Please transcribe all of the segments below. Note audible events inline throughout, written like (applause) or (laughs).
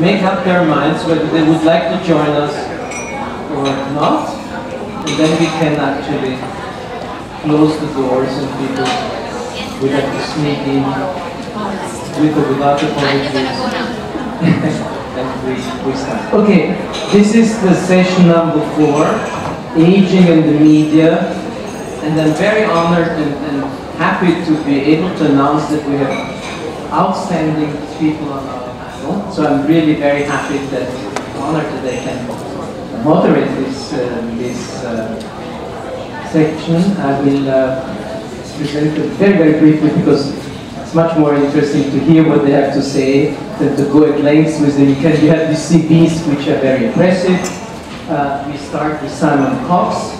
make up their minds whether they would like to join us or not, and then we can actually close the doors and people would have to sneak in with or without apologies. (laughs) and we, we start. Okay, this is the session number four, Aging and the Media, and I'm very honored and, and happy to be able to announce that we have outstanding people on our. So I'm really very happy that honored that I can moderate this uh, this uh, section. I will uh, present it very very briefly because it's much more interesting to hear what they have to say than to go at length with them. Can, you have these CVs which are very impressive. Uh, we start with Simon Cox,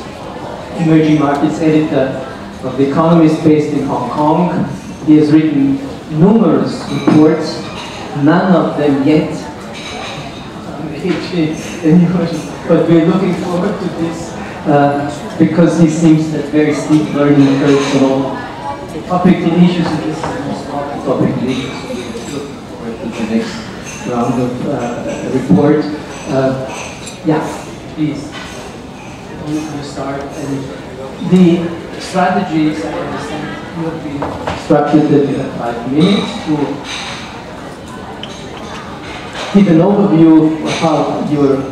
emerging markets editor of The Economist based in Hong Kong. He has written numerous reports, none of them yet but we're looking forward to this uh, because he seems that very steep learning curve on all topical issues, and this is the most topical issues. Looking forward to the next round of uh, report. Uh, yeah, please. You, start. And the strategies, I understand, will be structured have five minutes to give an overview of how your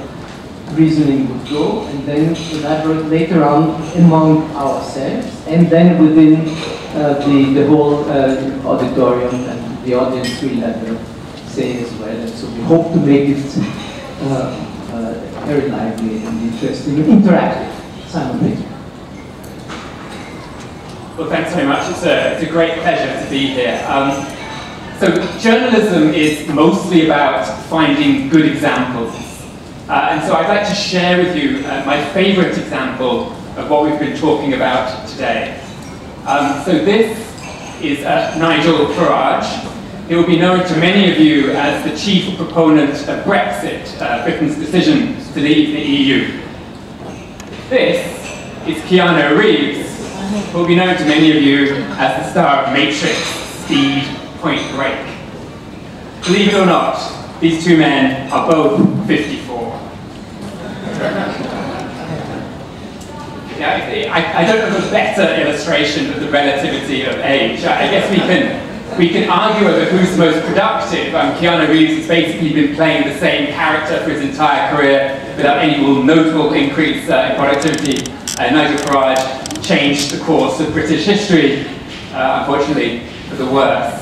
reasoning would go, and then elaborate later on among ourselves, and then within uh, the, the whole uh, auditorium, and the audience will have a say as well. And so we hope to make it uh, uh very lively and interesting and interactive. Simon, please. Well, thanks very much. It's a, it's a great pleasure to be here. Um, so journalism is mostly about finding good examples. Uh, and so I'd like to share with you uh, my favorite example of what we've been talking about today. Um, so this is uh, Nigel Farage. He will be known to many of you as the chief proponent of Brexit, uh, Britain's decision to leave the EU. This is Keanu Reeves, who will be known to many of you as the star of Matrix, Speed, Point Break. Believe it or not, these two men are both 54. Yeah, I, I, don't have a better illustration of the relativity of age. I guess we can we can argue over who's the most productive. Um, Keanu Reeves has basically been playing the same character for his entire career without any notable increase uh, in productivity. Uh, Nigel Farage changed the course of British history, uh, unfortunately, for the worse.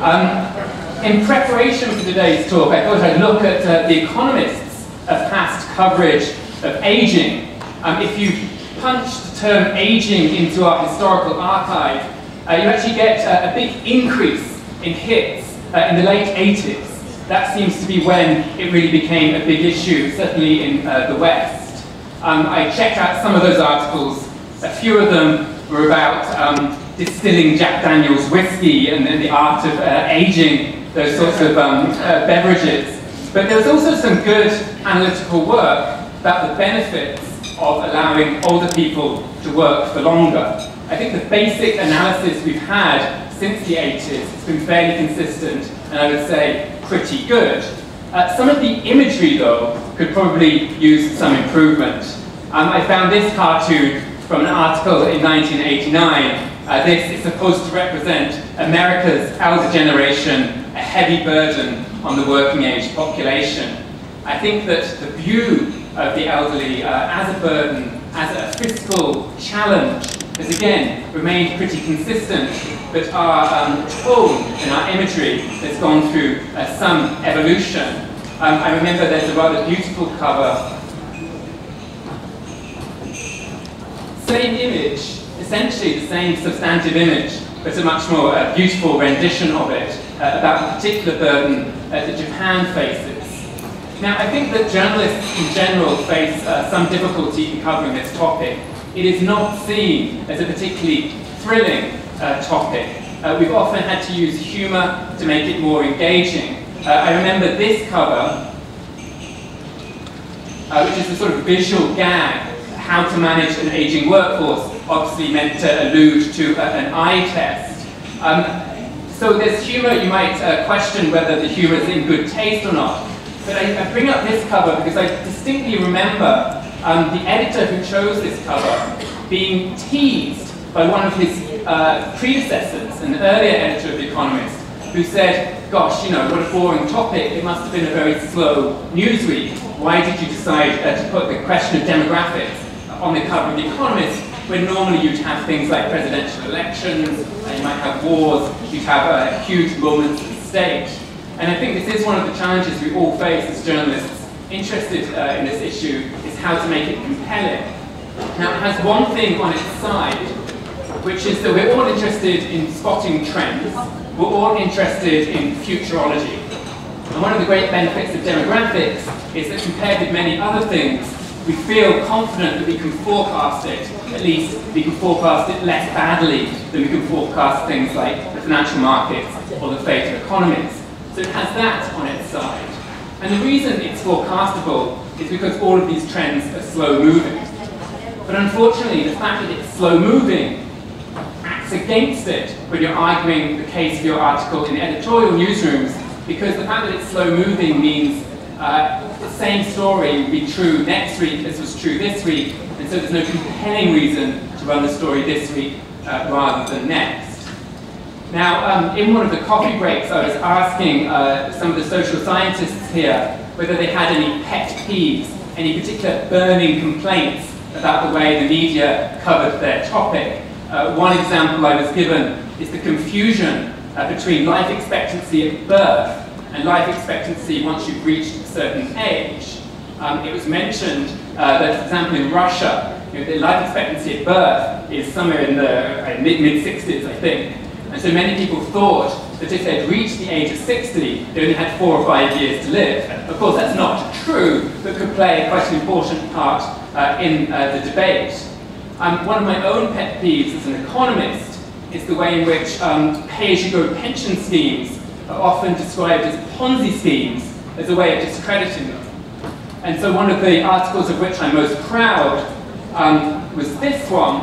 Um, in preparation for today's talk, I thought I'd look at uh, The Economist's uh, past coverage of aging. Um, if you punch the term aging into our historical archive, uh, you actually get uh, a big increase in hits uh, in the late 80s. That seems to be when it really became a big issue, certainly in the West. Um, I checked out some of those articles a few of them were about um, distilling Jack Daniels whiskey and, and the art of uh, aging those sorts of um, uh, beverages. But there was also some good analytical work about the benefits of allowing older people to work for longer. I think the basic analysis we've had since the 80s has been fairly consistent and I would say pretty good. Uh, some of the imagery, though, could probably use some improvement. Um, I found this cartoon from an article in 1989. Uh, this is supposed to represent America's elder generation, a heavy burden on the working age population. I think that the view of the elderly uh, as a burden, as a fiscal challenge, has again remained pretty consistent, but our um, tone and our imagery has gone through uh, some evolution. Um, I remember there's a rather beautiful cover same image, essentially the same substantive image, but a much more uh, beautiful rendition of it uh, about the particular burden uh, that Japan faces. Now, I think that journalists in general face uh, some difficulty in covering this topic. It is not seen as a particularly thrilling uh, topic. Uh, we've often had to use humour to make it more engaging. I remember this cover, which is a sort of visual gag how to manage an aging workforce, obviously meant to allude to an eye test. Um, So there's humor, you might uh, question whether the humor is in good taste or not. But I, I bring up this cover because I distinctly remember um, the editor who chose this cover being teased by one of his uh, predecessors, an earlier editor of The Economist, who said, gosh, you know, what a boring topic, it must have been a very slow news week. Why did you decide uh, to put the question of demographics on the cover of The Economist when normally you'd have things like presidential elections, and you might have wars, you'd have uh, huge moments at stake. And I think this is one of the challenges we all face as journalists interested uh, in this issue, is how to make it compelling. Now it has one thing on its side, which is that we're all interested in spotting trends, we're all interested in futurology. And one of the great benefits of demographics is that compared with many other things, we feel confident that we can forecast it, at least we can forecast it less badly than we can forecast things like the financial markets or the fate of economies. So it has that on its side. And the reason it's forecastable is because all of these trends are slow moving. But unfortunately, the fact that it's slow moving acts against it when you're arguing the case of your article in editorial newsrooms, because the fact that it's slow moving means uh, the same story would be true next week as was true this week, and so there's no compelling reason to run the story this week uh, rather than next. Now, um, in one of the coffee breaks, I was asking uh, some of the social scientists here whether they had any pet peeves, any particular burning complaints about the way the media covered their topic. Uh, one example I was given is the confusion uh, between life expectancy at birth and life expectancy once you've reached a certain age. Um, it was mentioned uh, that, for example, in Russia, you know, the life expectancy at birth is somewhere in the uh, mid-60s, I think. And so many people thought that if they'd reached the age of 60, they only had four or five years to live. Of course, that's not true, but could play quite an important part uh, in uh, the debate. Um, one of my own pet peeves as an economist is the way in which um, pay-as-you-go pension schemes are often described as Ponzi schemes as a way of discrediting them. And so one of the articles of which I'm most proud um, was this one,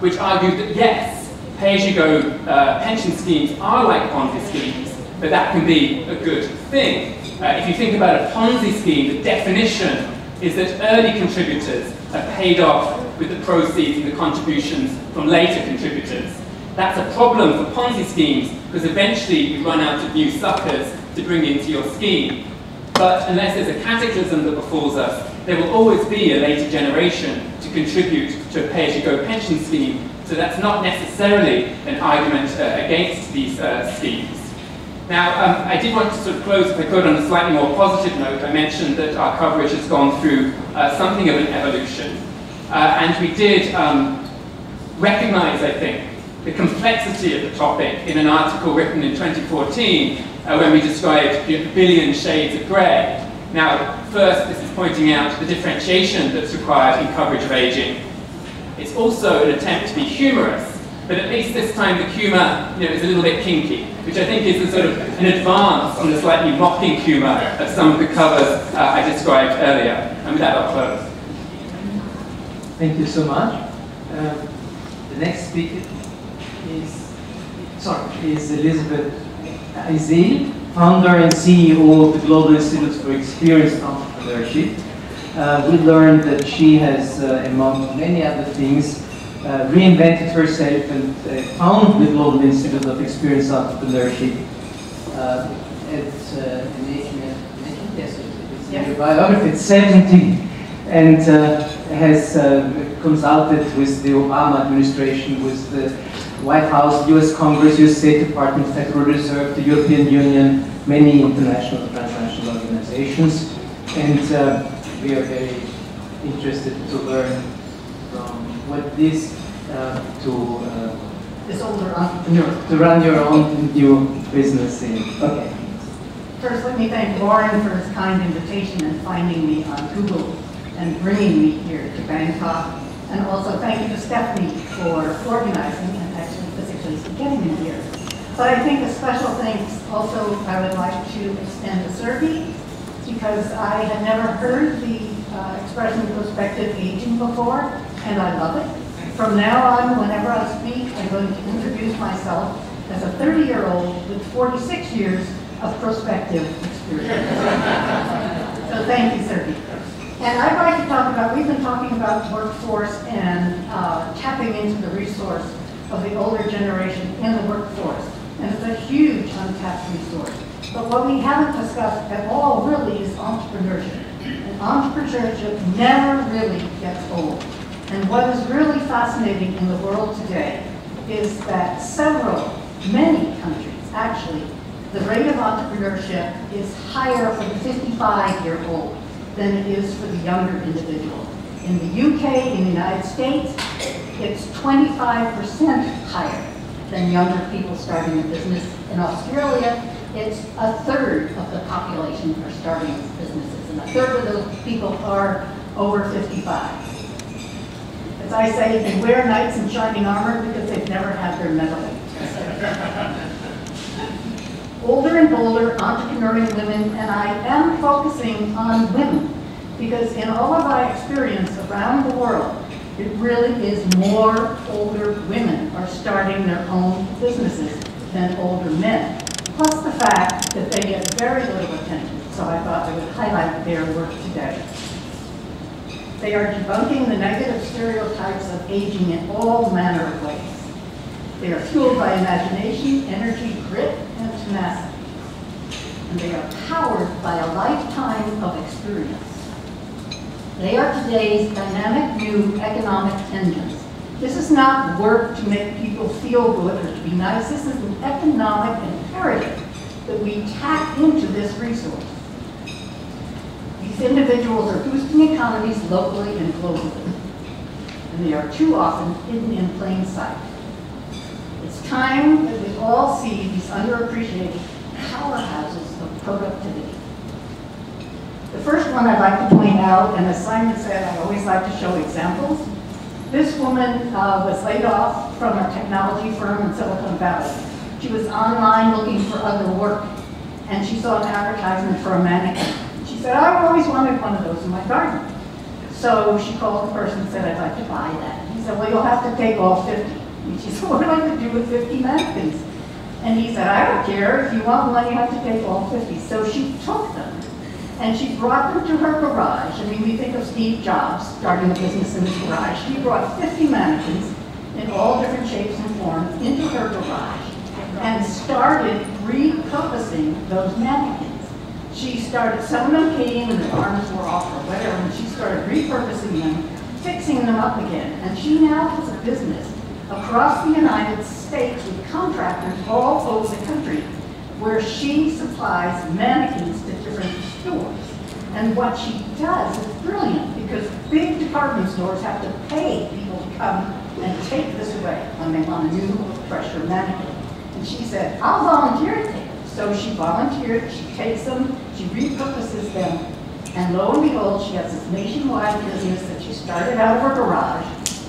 which argued that yes, pay-as-you-go uh, pension schemes are like Ponzi schemes, but that can be a good thing. Uh, if you think about a Ponzi scheme, the definition is that early contributors are paid off with the proceeds and the contributions from later contributors. That's a problem for Ponzi schemes because eventually you run out of new suckers to bring into your scheme. But unless there's a cataclysm that befalls us, there will always be a later generation to contribute to a pay-as-you-go pension scheme. So that's not necessarily an argument uh, against these uh, schemes. Now, um, I did want to sort of close, if I could, on a slightly more positive note. I mentioned that our coverage has gone through uh, something of an evolution. Uh, and we did um, recognize, I think, the complexity of the topic in an article written in 2014 uh, when we described a billion shades of grey. Now, first, this is pointing out the differentiation that's required in coverage of aging. It's also an attempt to be humorous, but at least this time the humour you know, is a little bit kinky, which I think is a sort of an advance on the slightly mocking humour of some of the covers uh, I described earlier. And with that, I'll close. Thank you so much. Um, the next speaker sorry, is Elizabeth Isele, founder and CEO of the Global Institute for Experienced Entrepreneurship. Uh, we learned that she has, uh, among many other things, uh, reinvented herself and uh, founded the Global Institute of Experienced Entrepreneurship uh, at uh, an age, yes, it's in your biography, at 70, and uh, has uh, consulted with the Obama administration, with the White House, US Congress, US State Department, Federal Reserve, the European Union, many international and transnational organizations. And uh, we are very interested to learn from what this uh, to uh, this older entrepreneur. to run your own new business in. Okay. First, let me thank Warren for his kind invitation and finding me on Google and bringing me here to Bangkok. And also thank you to Stephanie for organizing and of the year. But I think a special thanks also I would like to extend to Sergey because I had never heard the uh, expression prospective aging before, and I love it. From now on, whenever I speak, I'm going to introduce myself as a 30-year-old with 46 years of prospective experience. so thank you, Sergey. And I'd like to talk about, we've been talking about workforce and uh, tapping into the resource of the older generation in the workforce. And it's a huge untapped resource. But what we haven't discussed at all really is entrepreneurship. And entrepreneurship never really gets old. And what is really fascinating in the world today is that several, many countries, actually, the rate of entrepreneurship is higher for the 55-year-old than it is for the younger individual. In the UK, in the United States, it's 25% higher than younger people starting a business. In Australia, it's a third of the population are starting businesses, and a third of those people are over 55. As I say, they wear knights in shining armor because they've never had their medal. Older and bolder entrepreneurial women, and I am focusing on women because in all of my experience around the world, it really is more older women are starting their own businesses than older men. Plus the fact that they get very little attention, so I thought I would highlight their work today. They are debunking the negative stereotypes of aging in all manner of ways. They are fueled by imagination, energy, grit, and tenacity. And they are powered by a lifetime of experience. They are today's dynamic new economic engines. This is not work to make people feel good or to be nice. This is an economic imperative that we tap into this resource. These individuals are boosting economies locally and globally. And they are too often hidden in plain sight. It's time that we all see these underappreciated powerhouses of productivity. The first one I'd like to point out, and as Simon said, I always like to show examples. This woman uh, was laid off from a technology firm in Silicon Valley. She was online looking for other work, and she saw an advertisement for a mannequin. She said, I've always wanted one of those in my garden. So she called the person and said, I'd like to buy that. He said, well, you'll have to take all 50. And she (laughs) said, what am I going to do with 50 mannequins? And he said, I don't care. If you want one, you have to take all 50. So she took them and she brought them to her garage. I mean, we think of Steve Jobs starting a business in his garage. She brought 50 mannequins in all different shapes and forms into her garage and started repurposing those mannequins. She started, some of them came and their arms were off or whatever, and she started repurposing them, fixing them up again. And she now has a business across the United States with contractors all over the country where she supplies mannequins to different stores. And what she does is brilliant because big department stores have to pay people to come and take this away when they want a new, fresher mannequin. And she said, I'll volunteer. So she volunteered, she takes them, she repurposes them, and lo and behold, she has this nationwide business that she started out of her garage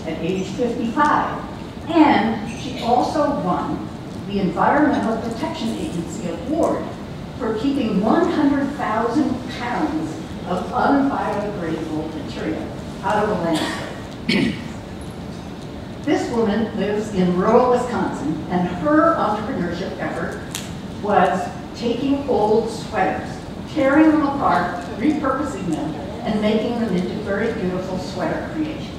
at age 55. And she also won the Environmental Protection Agency Award for keeping 100,000 pounds of unbiodegradable material out of a landfill. this woman lives in rural Wisconsin, and her entrepreneurship effort was taking old sweaters, tearing them apart, repurposing them, and making them into very beautiful sweater creations.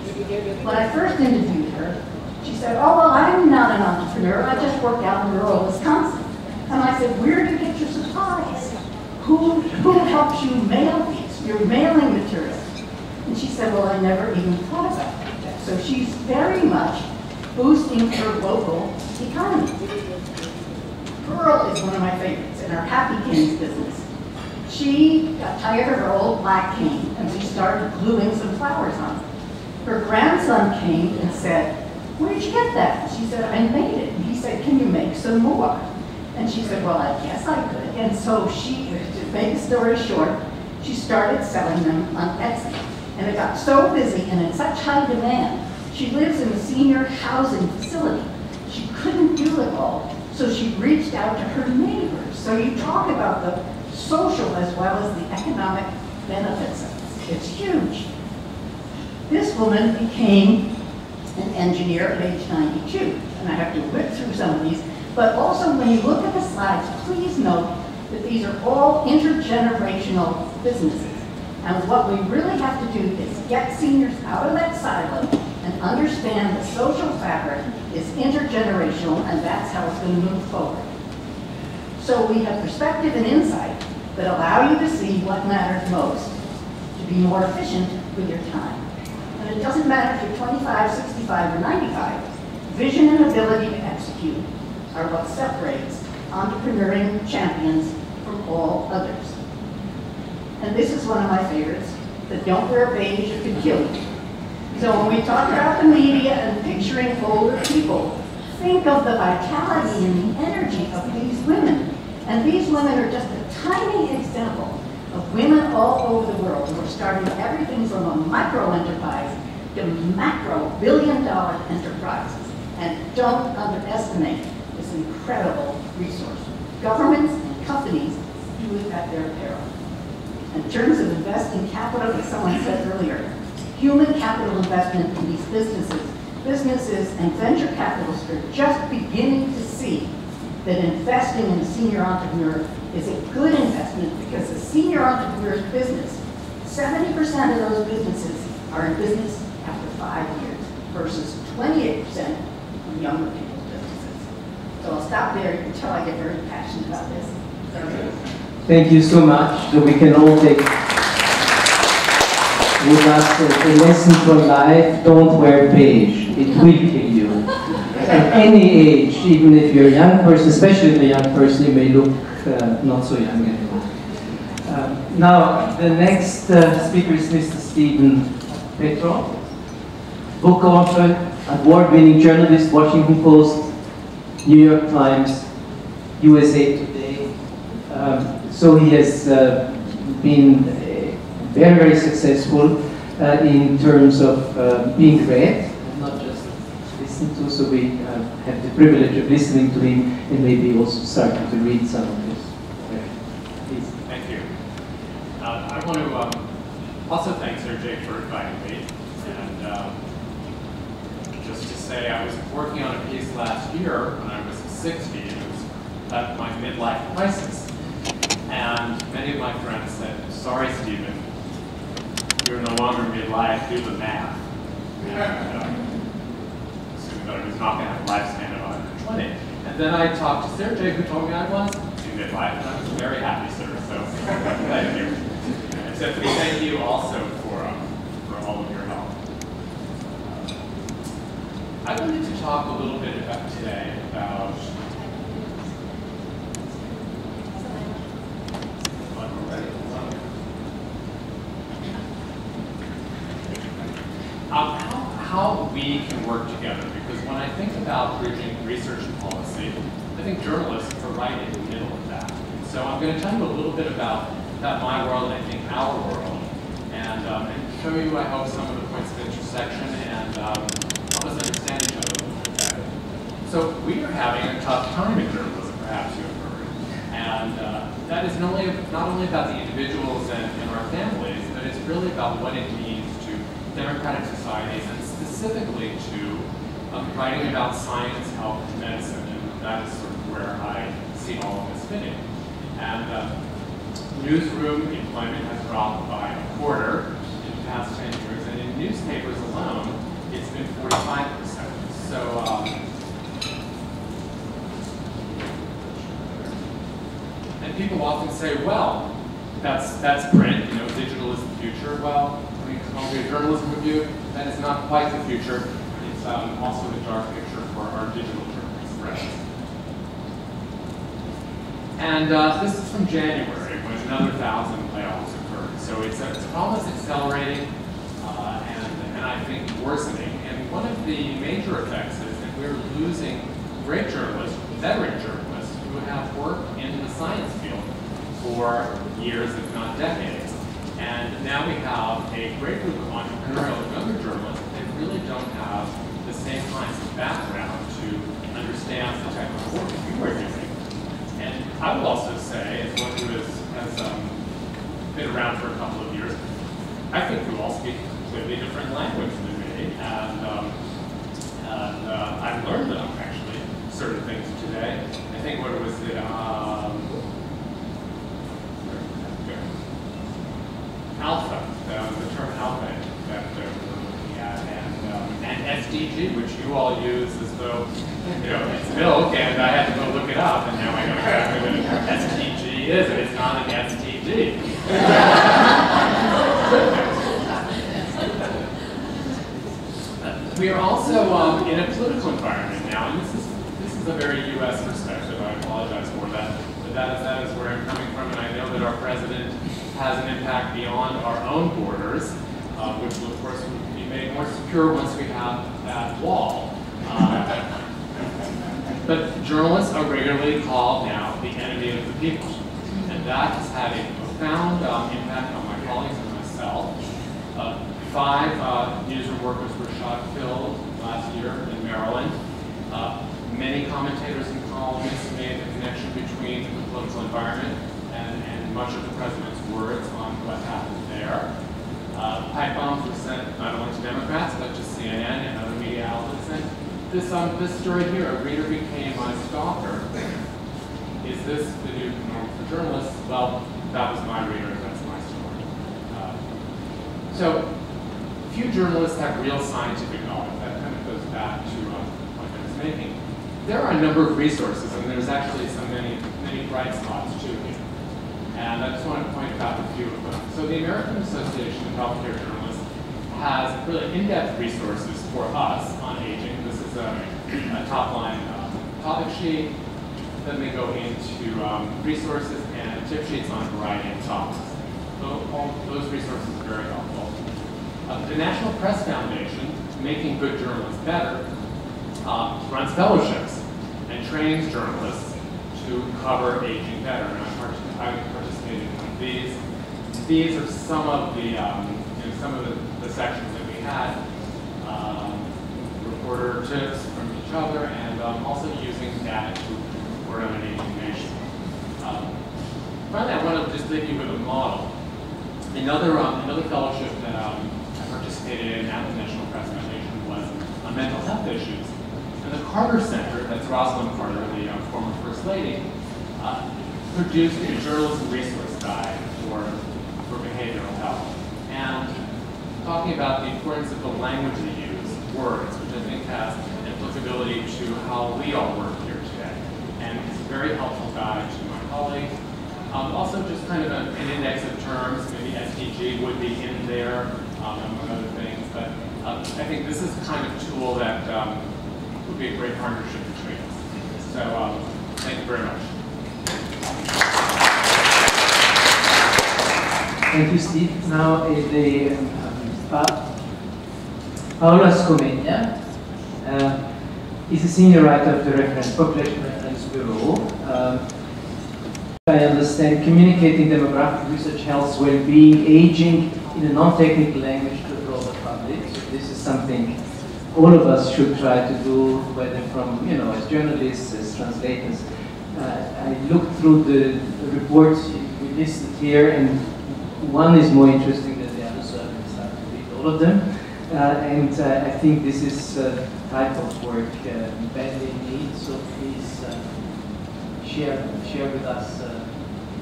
When I first interviewed her, she said, oh, well, I'm not an entrepreneur. I just work out in rural Wisconsin. And I said, where do you get your supplies? Who, who helps you mail these, your mailing materials? And she said, well, I never even thought about that. So she's very much boosting her local economy. Pearl is one of my favorites in her Happy Canes business. She got tired of her old black cane and she started gluing some flowers on it. Her grandson came and said, where did you get that? She said, I made it. And he said, can you make some more? And she said, well, I guess I could. And so she, to make the story short, she started selling them on Etsy. And it got so busy and in such high demand, she lives in a senior housing facility. She couldn't do it all, so she reached out to her neighbors. So you talk about the social as well as the economic benefits of. It's huge. This woman became an engineer at age 92. And I have to whip through some of these. But also, when you look at the slides, please note that these are all intergenerational businesses. And what we really have to do is get seniors out of that silo and understand the social fabric is intergenerational, and that's how it's going to move forward. So we have perspective and insight that allow you to see what matters most, to be more efficient with your time. And it doesn't matter if you're 25, 65, or 95. Vision and ability to execute are what separates entrepreneurial champions from all others. And this is one of my favorites, that don't wear beige, it could kill you. So when we talk about the media and picturing older people, think of the vitality and the energy of these women. And these women are just a tiny example of women all over the world who are starting everything from a micro enterprise to macro billion dollar enterprises. And don't underestimate incredible resource. Governments and companies do it at their peril. In terms of investing capital, as someone said earlier, human capital investment in these businesses, businesses and venture capitalists are just beginning to see that investing in a senior entrepreneur is a good investment because the senior entrepreneur's business, 70% of those businesses are in business after five years versus 28% of younger businesses. So I'll stop there. Tell I get very passionate about this. Thank you so much. So we can all take with us a, lesson from life. Don't wear beige. It will kill you. At any age, even if you're a young person, especially a young person, you may look uh, not so young anymore. Uh, now, the next uh, speaker is Mr. Steven Petrow, book author, award-winning journalist, Washington Post, New York Times, USA Today. Um, so he has uh, been uh, very, very successful uh, in terms of uh, being read, not just listened to. So we have the privilege of listening to him and maybe also starting to read some of his. Please. Thank you. I want to um, also thank Sergey for inviting me. And um, just to say, I was working on a piece last year when I was 60, and it was about my midlife crisis. And many of my friends said, sorry, Steven, you're no longer midlife, do the math. And, um, assuming that I was not going to have a lifespan of 120. And then I talked to Sergey, who told me I was in midlife, and I was very happy, sir. So (laughs) thank you. And Tiffany, thank you also for, um, for all of your help. I wanted to talk a little bit about today about um, how, how we can work together. Because when I think about bridging research and policy, I think journalists are right in the middle of that. So I'm going to tell you a little bit about, about my world and I think our world, and, um, and show you, I hope, some of the points of intersection and um, help us understand each other a little bit better. So we are having a tough time in journalism, perhaps you have heard. And uh, that is not only, not only about the individuals and, and our families, but it's really about what it means to democratic societies and specifically to um, writing about science, health, and medicine. And that is sort of where I see all of this fitting. And uh, newsroom employment has dropped by a quarter in the past 10 years, and in newspapers alone, it's been 45%. So um, People often say, well, that's, that's print, you know, digital is the future. Well, I mean, Columbia Journalism Review, that is not quite the future. It's um, also the dark picture for our digital journalism. friends. And uh, this is from January, when another thousand layoffs occurred. So it's, it's almost accelerating uh, and, and I think worsening. And one of the major effects is that we're losing great journalists, veteran journalists, have worked in the science field for years, if not decades. And now we have a great group of entrepreneurial younger journalists that really don't have the same kinds of background to understand the type of work that we were doing. And I will also say, as one who has, has um, been around for a couple of years, I think we all speak a completely different language than me. And um, And uh, I've learned them, actually, certain things today. I think what was it, um, alpha, uh, the term alpha that uh, we're looking at, and, um, and SDG, which you all use as though, you know, it's milk, and I had to go look it up, and now I know exactly what an SDG is, and it's not an STG. (laughs) we are also um, in a political environment now, and this is this is a very U.S. perspective. I apologize for that, is that is where I'm coming from, and I know that our president has an impact beyond our own borders, uh, which will of course be made more secure once we have that wall. Uh, but journalists are regularly called now the enemy of the people, and that has had a profound um, impact on my colleagues and myself. Uh, five uh, newsroom workers were shot killed last year in Maryland. Uh, many commentators and columnists made the connection between the political environment and, and much of the president's words on what happened there. Uh, pipe bombs were sent not only to Democrats, but to CNN and other media outlets. And this, um, this story here, a reader became my stalker. Is this the new norm for journalists? Well, that was my reader, that's my story. Uh, so few journalists have real scientific knowledge. That kind of goes back to um, what I was making. There are a number of resources, and there's actually so many, many bright spots too here. And I just want to point out a few of them. So the American Association of Healthcare Journalists has really in-depth resources for us on aging. This is a, a top-line um, topic sheet. Then they go into um, resources and tip sheets on a variety of topics. So all those resources are very helpful. Uh, the National Press Foundation, Making Good Journalists Better, uh, runs fellowships and trains journalists to cover aging better. And I, I participated in one of these. These are some of the um, you know, some of the, the, sections that we had. Um, reporter tips from each other and um, also using data to report on an aging nation. Um, finally, I want to just leave you with a model. Another, um, another fellowship that um, participated in at the National Press Foundation was on mental health issues. The Carter Center, that's Rosalynn Carter, the uh, former First Lady, uh, produced a journalism resource guide for, for behavioral health. And talking about the importance of the language they use, words, which I think has applicability to how we all work here today. And it's a very helpful guide to my colleagues. Um, also just kind of a, an index of terms, maybe SDG would be in there um, among other things. But uh, I think this is the kind of tool that um, would be a great partnership between us. So um, thank you very much. Thank you, Steve. Now is the um, pa Paola Scommegna. Uh, is a senior writer of the reference Population Reference Bureau. Um, I understand communicating demographic research, health, well-being, aging, in a non-technical language to a broader public. So this is something all of us should try to do, whether from, you know, as journalists, as translators. Uh, I looked through the, reports we listed here, and one is more interesting than the other, so I start to read all of them. Uh, and uh, I think this is uh, type of work uh, badly needs, so please uh, share, share with us uh,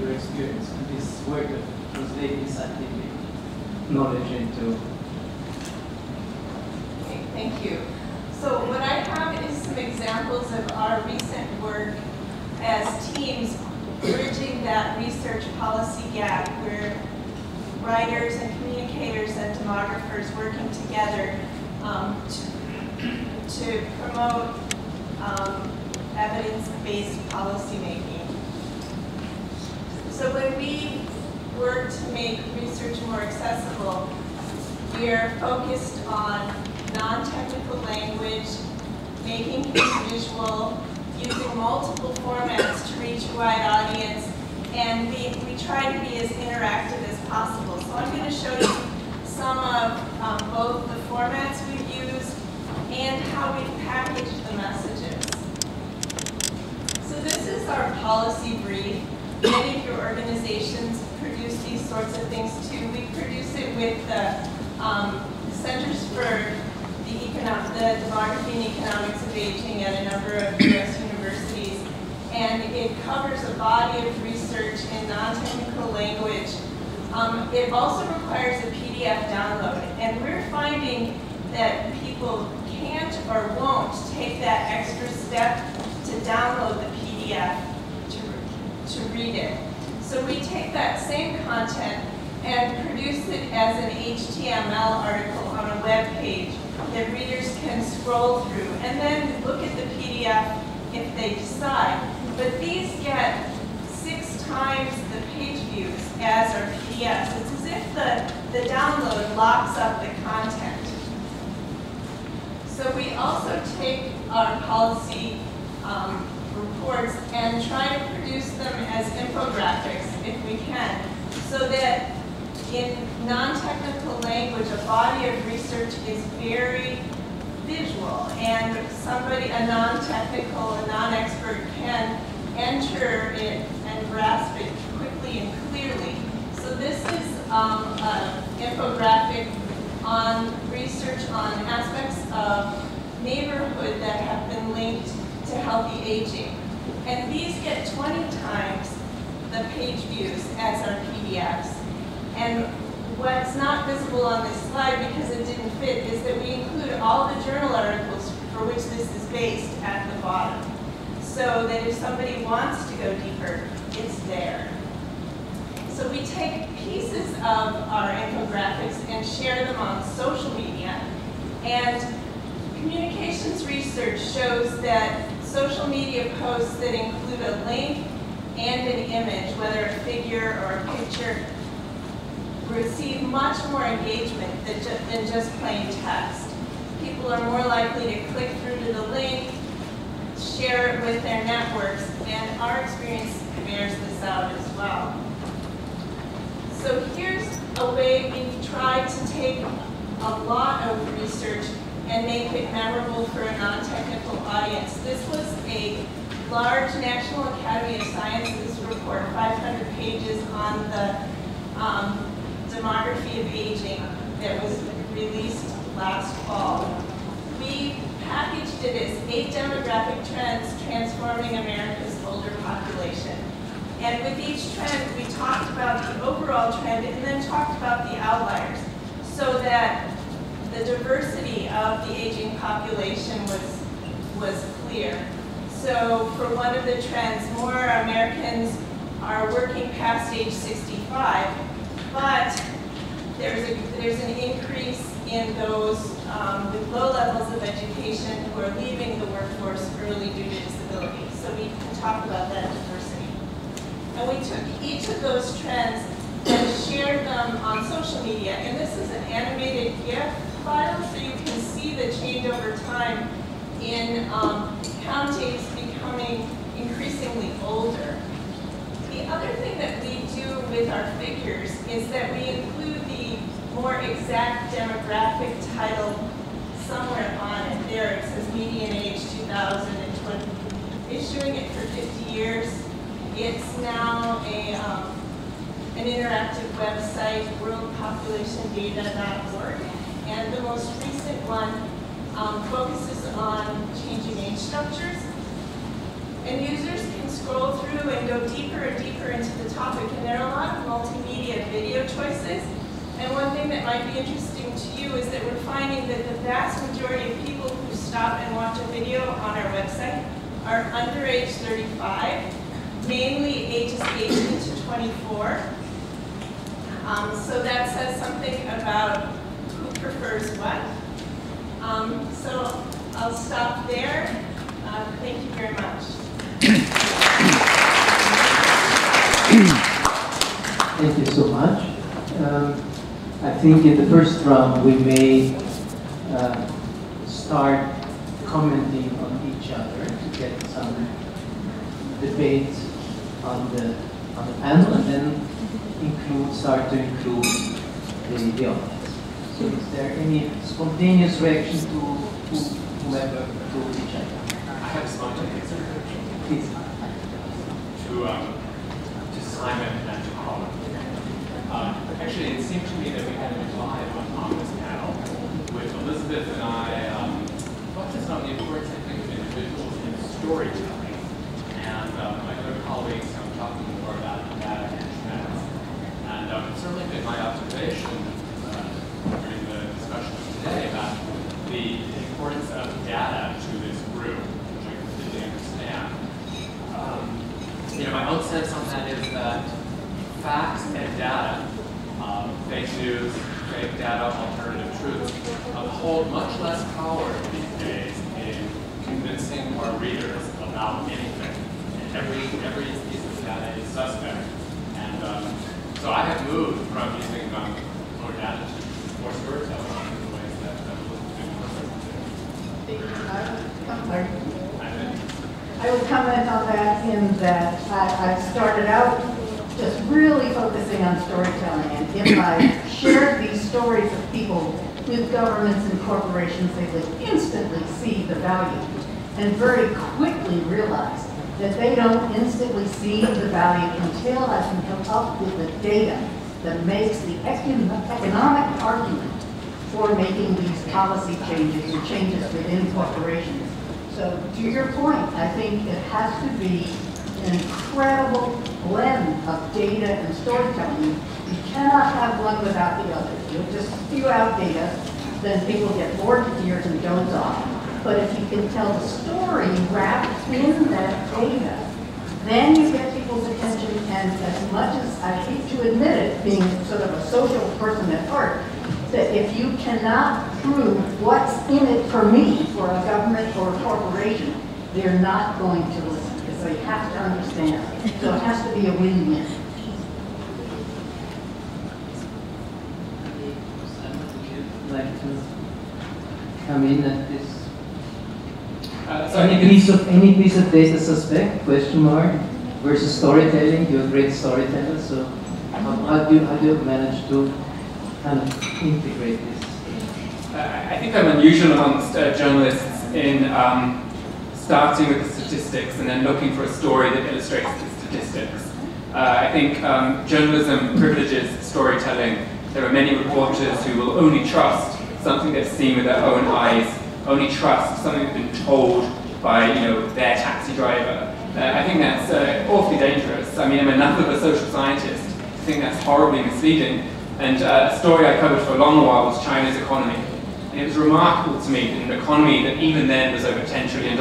your experience in this work of translating scientific knowledge into. Thank you. So what I have is some examples of our recent work as teams bridging that research policy gap where writers and communicators and demographers working together um, to, to, promote um, evidence-based policymaking. So when we work to make research more accessible, we are focused on non-technical language, making things visual, using multiple formats to reach a wide audience, and we, we try to be as interactive as possible. So I'm going to show you some of um, both the formats we've used and how we've packaged the messages. So this is our policy brief. Many of your organizations produce these sorts of things too. We produce it with the um, Centers for the economic, the demography and economics of aging at a number of U.S. universities, and it covers a body of research in non-technical language. Um, it also requires a PDF download, and we're finding that people can't or won't take that extra step to download the PDF to, to read it. So we take that same content and produce it as an HTML article on a web page that readers can scroll through and then look at the PDF if they decide. But these get six times the page views as our PDFs. It's as if the, the download locks up the content. So we also take our policy um, reports and try to produce them as infographics if we can, so that in non-technical language, a body of research is very visual, and somebody, a non-technical, a non-expert can enter it and grasp it quickly and clearly. So this is um, an infographic on research on aspects of neighborhood that have been linked to healthy aging. And these get 20 times the page views as our PDFs. And what's not visible on this slide because it didn't fit is that we include all the journal articles for which this is based at the bottom. So that if somebody wants to go deeper, it's there. So we take pieces of our infographics and share them on social media. And communications research shows that social media posts that include a link and an image, whether a figure or a picture, receive much more engagement than, ju than just plain text. People are more likely to click through to the link, share it with their networks, and our experience bears this out as well. So here's a way we've tried to take a lot of research and make it memorable for a non-technical audience. This was a large National Academy of Sciences report, 500 pages on the um, demography of aging that was released last fall. We packaged it as eight demographic trends transforming America's older population. And with each trend, we talked about the overall trend and then talked about the outliers so that the diversity of the aging population was, was clear. So for one of the trends, more Americans are working past age 65, but there's, a, there's an increase in those um, with low levels of education who are leaving the workforce early due to disability. So we can talk about that diversity. And we took each of those trends and shared them on social media. And this is an animated GIF file, so you can see the change over time in um, counties becoming increasingly older. The other thing that we do with our figures is that we include the more exact demographic title somewhere on it. There it says median age 2020. Issuing it for 50 years. It's now a um, an interactive website, worldpopulationdata.org. And the most recent one um, focuses on changing age structures. And users can scroll through and go deeper and deeper into the topic. And there are a lot of multimedia video choices. And one thing that might be interesting to you is that we're finding that the vast majority of people who stop and watch a video on our website are under age 35, mainly ages 18 to 24. Um, so that says something about who prefers what. Um, so I'll stop there. Uh, thank you very much. Thank you so much. Um, I think in the first round we may uh, start commenting on each other to get some debate on the on the panel, and then include start to include the, the audience. So, is there any spontaneous reaction to who, whoever to each other? I have spontaneous reaction. To, um, to Simon and to Colin. Um, actually, it seemed to me that we had a live on, on this panel with Elizabeth and I focused on the importance, of individuals in storytelling. And um, my other colleagues have talked more about data and trends. And um, it's certainly been my observation uh, during the discussion today about the importance of data to this group, which I completely understand. Um, you know, my own sense on that is that facts and data, um, fake news, fake data, alternative truths, uh, hold much less power these days in convincing our readers about anything. And every, every piece of data is suspect. And um, so I have moved from using um, more data to more storytelling in ways that, that I'm sorry. And I would comment on that in that I, started out just really focusing on storytelling. And if I shared these stories of people with governments and corporations, they would instantly see the value and very quickly realize that they don't instantly see the value until I can come up with the data that makes the econ- economic argument for making these policy changes and changes within corporations. So to your point, I think it has to be an incredible blend of data and storytelling. You cannot have one without the other. You'll just spew out data, then people get bored to tears and doze off. But if you can tell the story wrapped in that data, then you get people's attention, and as much as I hate to admit it, being sort of a social person at heart, that if you cannot prove what's in it for me, for a government or a corporation, they're not going to listen, because you have to understand. So it has to be a win-win. Like to come in at this Uh, so Any piece of any piece of data suspect? Question mark versus storytelling. You're a great storyteller, so how, how do you how do you manage to kind of integrate this? Uh, I think I'm unusual amongst uh, journalists in um, starting with the statistics and then looking for a story that illustrates the statistics. Uh, I think um, journalism privileges storytelling. There are many reporters who will only trust something they've seen with their own eyes, only trust something they've been told by you know their taxi driver. Uh, I think that's uh, awfully dangerous. I mean, I'm enough of a social scientist to think that's horribly misleading. And uh, a story I covered for a long while was China's economy. And it was remarkable to me that an economy that even then was over $10 trillion,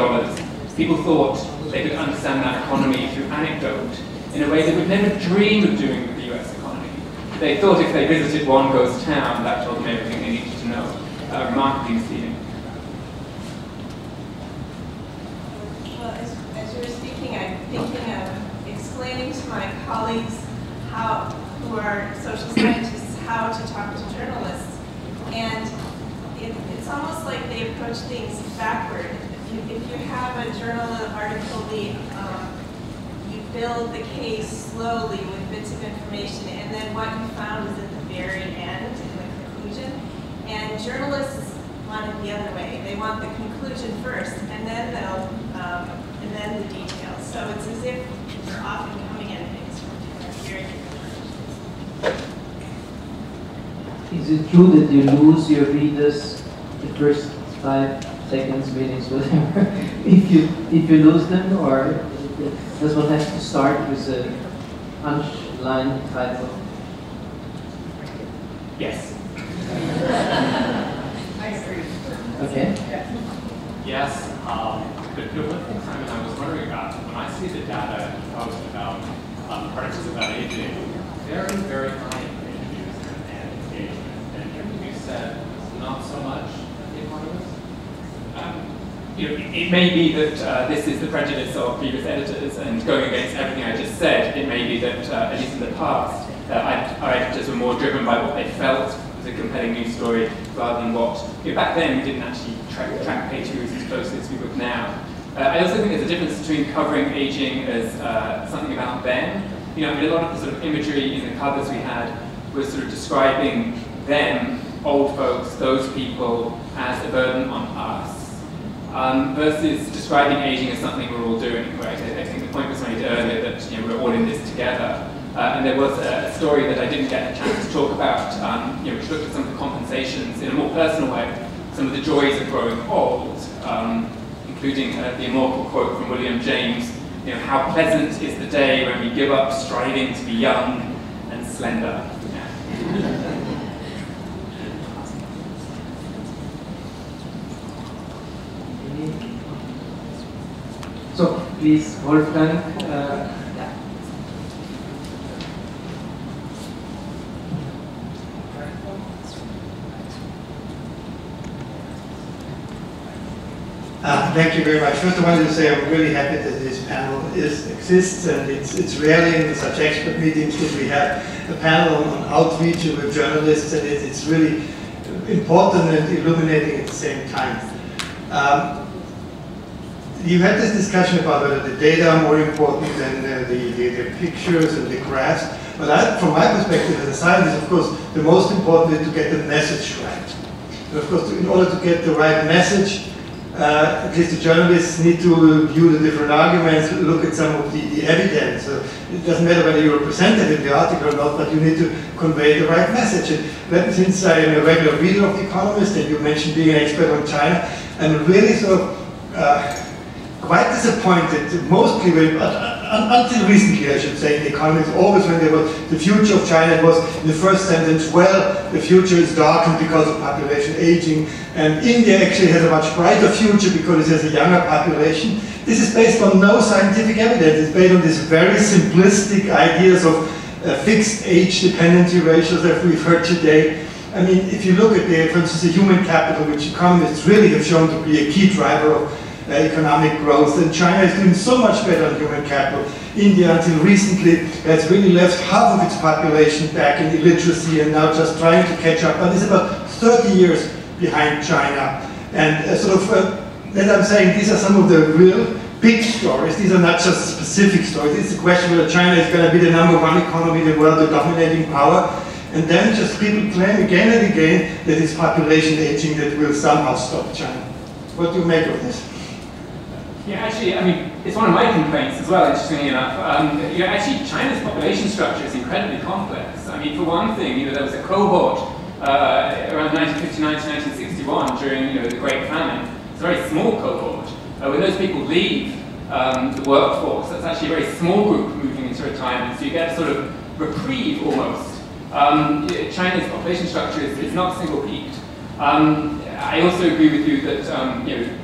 people thought they could understand that economy through anecdote in a way they would never dream of doing with the US economy. They thought if they visited one ghost town, that told them everything they needed to know. Uh, remarkably misleading. Well, as, as you were speaking, I'm thinking of explaining to my colleagues how, who are social scientists, how to talk to journalists. And it, it's almost like they approach things backward. If you, if you have a journal article, the, um, you build the case slowly with bits of information, and then what you found is at the very end, in the conclusion. And journalists want it the other way. They want the conclusion first, and then they'll, um, and then the details. So it's as if you're often coming at things from different, very different perspectives. Is it true that you lose your readers the first five seconds, minutes, whatever, (laughs) if you if you lose them, or does one have to start with a punchline title? Yes. (laughs) I agree. Okay. Yes, um, the, the one thing, Simon, I was wondering about, when I see the data you post about um, articles about aging, very, very high page views and engagement. And everything you said, not so much in us. Um, it, it may be that uh, this is the prejudice of previous editors, and going against everything I just said, it may be that, uh, at least in the past, uh, our editors were more driven by what they felt was a compelling news story rather than what. You know, back then, we didn't actually track, track page views as closely as we would now. Uh, I also think there's a difference between covering aging as uh, something about them. You know, I mean, a lot of the sort of imagery in the covers we had was sort of describing them, old folks, those people, as a burden on us um, versus describing aging as something we're all doing, right? I, I think the point was made earlier that you know, we're all in this together. Uh, and there was a story that I didn't get a chance to talk about, um, you know, which looked at some of the compensations in a more personal way, some of the joys of growing old, um, including uh, the immortal quote from William James, you know, how pleasant is the day when we give up striving to be young and slender. So please, Wolfgang. Uh, Uh, thank you very much. First, I wanted to say I'm really happy that this panel is, exists, and it's, it's rarely in such expert meetings that we have a panel on outreach with journalists, and it, it's really important and illuminating at the same time. Um, you had this discussion about whether the data are more important than uh, the, the, the, pictures and the graphs, but I, from my perspective as a scientist, of course, the most important is to get the message right. And of course, in order to get the right message, uh, at least the journalists need to view the different arguments, look at some of the, the evidence. So it doesn't matter whether you're presented in the article or not, but you need to convey the right message. And that, since I am a regular reader of The Economist, and you mentioned being an expert on China, I'm really sort of uh, quite disappointed, mostly when, until recently I should say, in The Economist, always when was the future of China, was in the first sentence, well, the future is darkened because of population aging, and India actually has a much brighter future because it has a younger population. This is based on no scientific evidence. It's based on these very simplistic ideas of uh, fixed age dependency ratios that we've heard today. I mean, if you look at the, for instance, the human capital, which economists really have shown to be a key driver of uh, economic growth, and China is doing so much better on human capital. India, until recently, has really left half of its population back in illiteracy and now just trying to catch up. But it's about 30 years behind China. And uh, sort of, uh, as I'm saying, these are some of the real big stories. These are not just specific stories. It's a question whether China is going to be the number one economy in the world, the dominating power. And then just people claim again and again that it's population aging that will somehow stop China. What do you make of this? Yeah, actually, I mean, it's one of my complaints as well, interestingly enough. Um, you know, actually, China's population structure is incredibly complex. I mean, for one thing, you know, there was a cohort uh, around 1959 to 1961 during you know, the Great Famine. It's a very small cohort. Uh, when those people leave um, the workforce, that's actually a very small group moving into retirement, so you get a sort of reprieve almost. Um, China's population structure is, is not single-peaked. Um, I also agree with you that um, you know,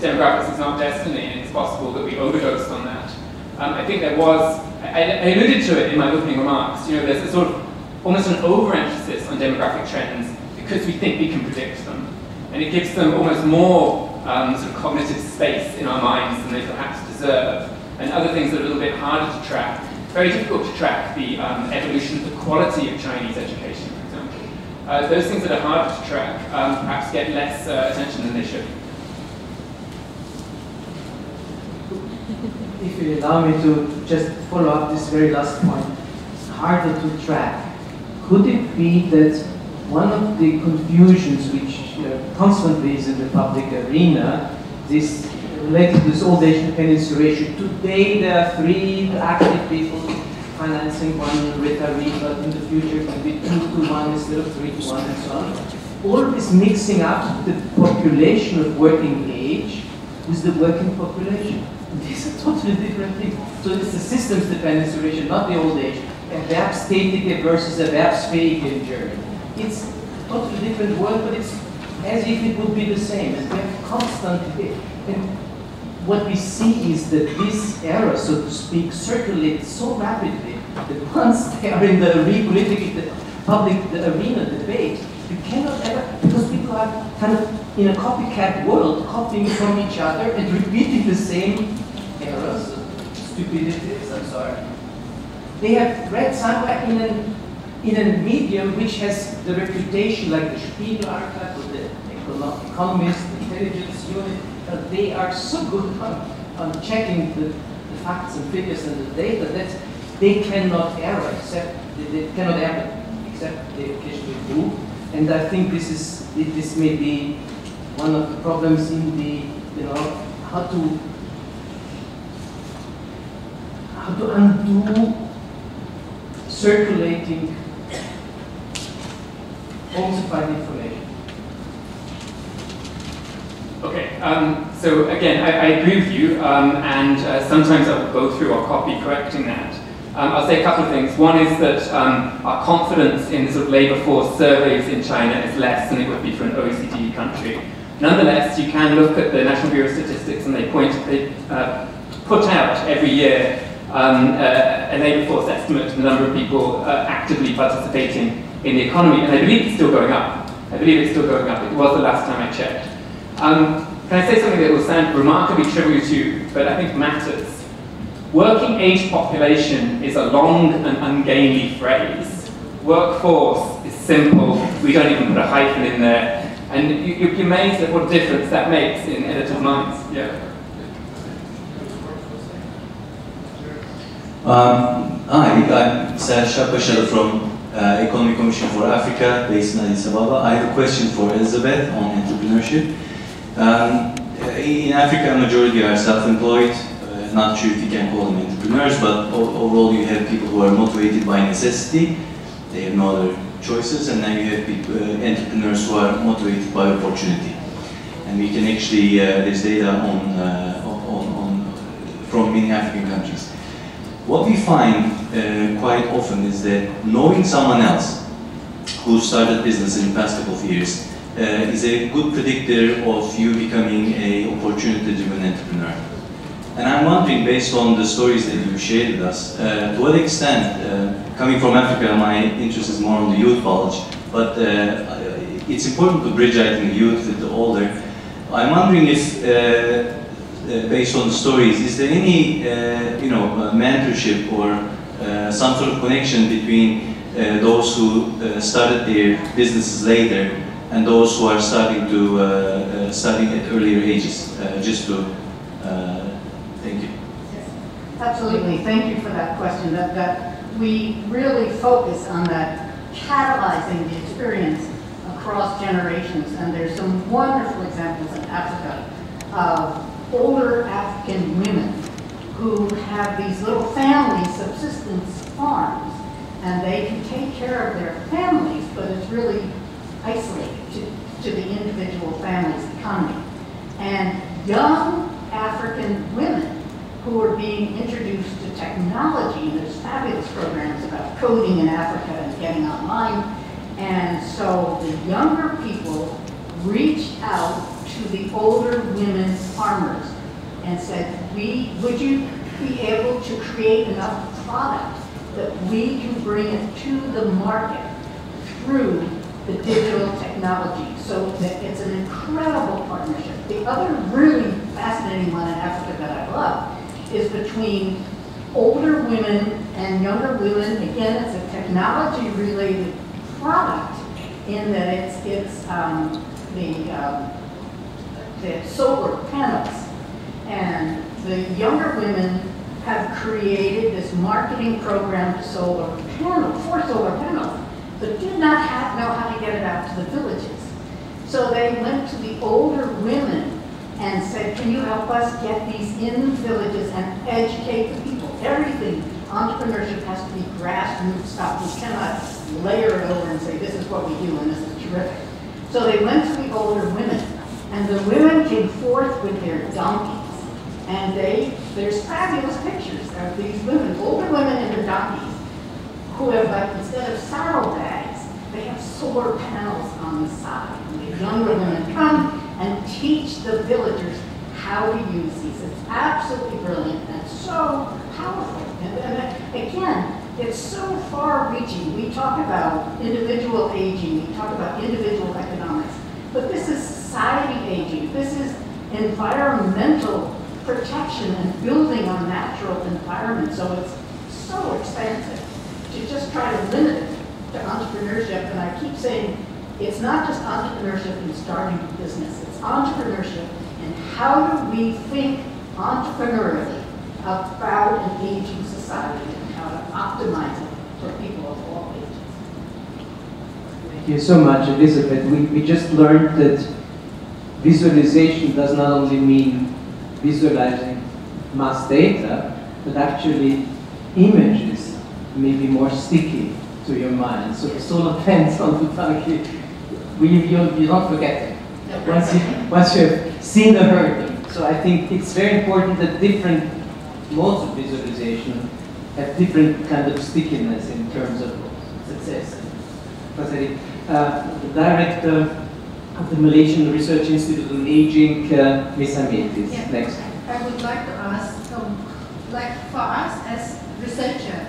demographics is not destiny, and it's possible that we overdosed on that. Um, I think there was, I, I alluded to it in my opening remarks, you know, there's a sort of almost an overemphasis on demographic trends because we think we can predict them. And it gives them almost more um, sort of cognitive space in our minds than they perhaps deserve. And other things that are a little bit harder to track. Very difficult to track the um, evolution of the quality of Chinese education, for example. Uh, those things that are harder to track um, perhaps get less uh, attention than they should. If you allow me to just follow up this very last point, it's harder to track could it be that one of the confusions which constantly is in the public arena, this related to old age dependency ratio, today there are three active people financing one retiree, but in the future it could be two to one instead of three to one and so on. All this mixing up the population of working age with the working population. These are totally different things. So it's the systems dependency ratio, not the old age erwerbstätige versus erwerbsfähige in German. It's a totally different word, but it's as if it would be the same. And we have constantly, and what we see is that this era, so to speak, circulates so rapidly that (laughs) once they are in the political, the public the arena debate, you cannot ever, because people are kind of in a copycat world, copying from each other and repeating the same errors, stupidities, I'm sorry, they have read somewhere in an in a medium which has the reputation like the Spiegel archive or the Economist Intelligence Unit, uh, they are so good on, on checking the, the, facts and figures and the data that they cannot err except they, they cannot err except they occasionally do. And I think this is this may be one of the problems in the you know how to how to undo circulating falsified information. Okay, Um, so again, I, I, agree with you, um, and uh, sometimes I'll go through our copy correcting that. Um, I'll say a couple of things. One is that um, our confidence in sort of labour force surveys in China is less than it would be for an OECD country. Nonetheless, you can look at the National Bureau of Statistics and they point, they uh, put out every year um, uh, force estimate the number of people uh, actively participating in the economy, and I believe it's still going up. I believe it's still going up. It was the last time I checked. Um, can I say something that will sound remarkably trivial to you, but I think matters? Working age population is a long and ungainly phrase. Workforce is simple. We don't even put a hyphen in there. And you, would be amazed at what difference that makes in editor's minds. Yeah. Um, hi, I'm Sasha Shapashada from uh, Economic Commission for Africa, based in Addis Ababa. I have a question for Elizabeth on entrepreneurship. Um, in Africa, majority are self-employed. Uh, not sure if you can call them entrepreneurs, but overall you have people who are motivated by necessity. They have no other choices, and then you have people, uh, entrepreneurs who are motivated by opportunity. And we can actually, uh, there's data on, uh, on, on, from many African countries. What we find uh, quite often is that knowing someone else who started business in the past couple of years uh, is a good predictor of you becoming a opportunity-driven entrepreneur. And I'm wondering, based on the stories that you shared with us, uh, to what extent, uh, coming from Africa, my interest is more on the youth bulge, but uh, it's important to bridge, I think, the youth with the older. I'm wondering if, uh, Uh, based on the stories, is there any, uh, you know, uh, mentorship or some sort of connection between those who started their businesses later and those who are starting to uh, study at earlier ages, just to Thank you. Absolutely. Thank you for that question. That, that we really focus on that catalyzing the experience across generations. And there's some wonderful examples in Africa of older African women who have these little family subsistence farms. And they can take care of their families, but it's really isolated to, to the individual family's economy. And young African women who are being introduced to technology. There's fabulous programs about coding in Africa and getting online. And so the younger people reach out to the older women farmers and said, we, would you be able to create enough product that we can bring it to the market through the digital technology. So it's an incredible partnership. The other really fascinating one in Africa that I love is between older women and younger women. Again, it's a technology-related product in that it's, it's um, the, um, the solar panels. And the younger women have created this marketing program for solar panels, for solar panels, but did not have, know how to get it out to the villages. So they went to the older women and said, can you help us get these in the villages and educate the people? Everything, entrepreneurship has to be grassroots stuff. We cannot layer it over and say, this is what we do and this is terrific. So they went to the older women, and the women came forth with their donkeys. And they, there's fabulous pictures of these women, older women and their donkeys, who have, like, instead of saddlebags, they have solar panels on the side. And the younger women come and teach the villagers how to use these. It's absolutely brilliant and so powerful. And, and again, it's so far-reaching. We talk about individual aging, we talk about individual economics, but this is society aging. This is environmental protection and building our natural environment. So it's so expensive to just try to limit it to entrepreneurship. And I keep saying it's not just entrepreneurship in starting a business, it's entrepreneurship and how do we think entrepreneurially about an aging society and how to optimize it for people of all ages. Thank you so much, Elizabeth. We, we just learned that visualization does not only mean visualizing mass data, but actually images may be more sticky to your mind. So the solar panels on the donkey we, you, you don't forget it. once you, once you've seen the herd. So I think it's very important that different modes of visualization have different kind of stickiness in terms of success. Uh, the director of the Malaysian Research Institute on Aging, uh, Ms. Ametis. Yeah. Next. I would like to ask, um, like for us as researcher,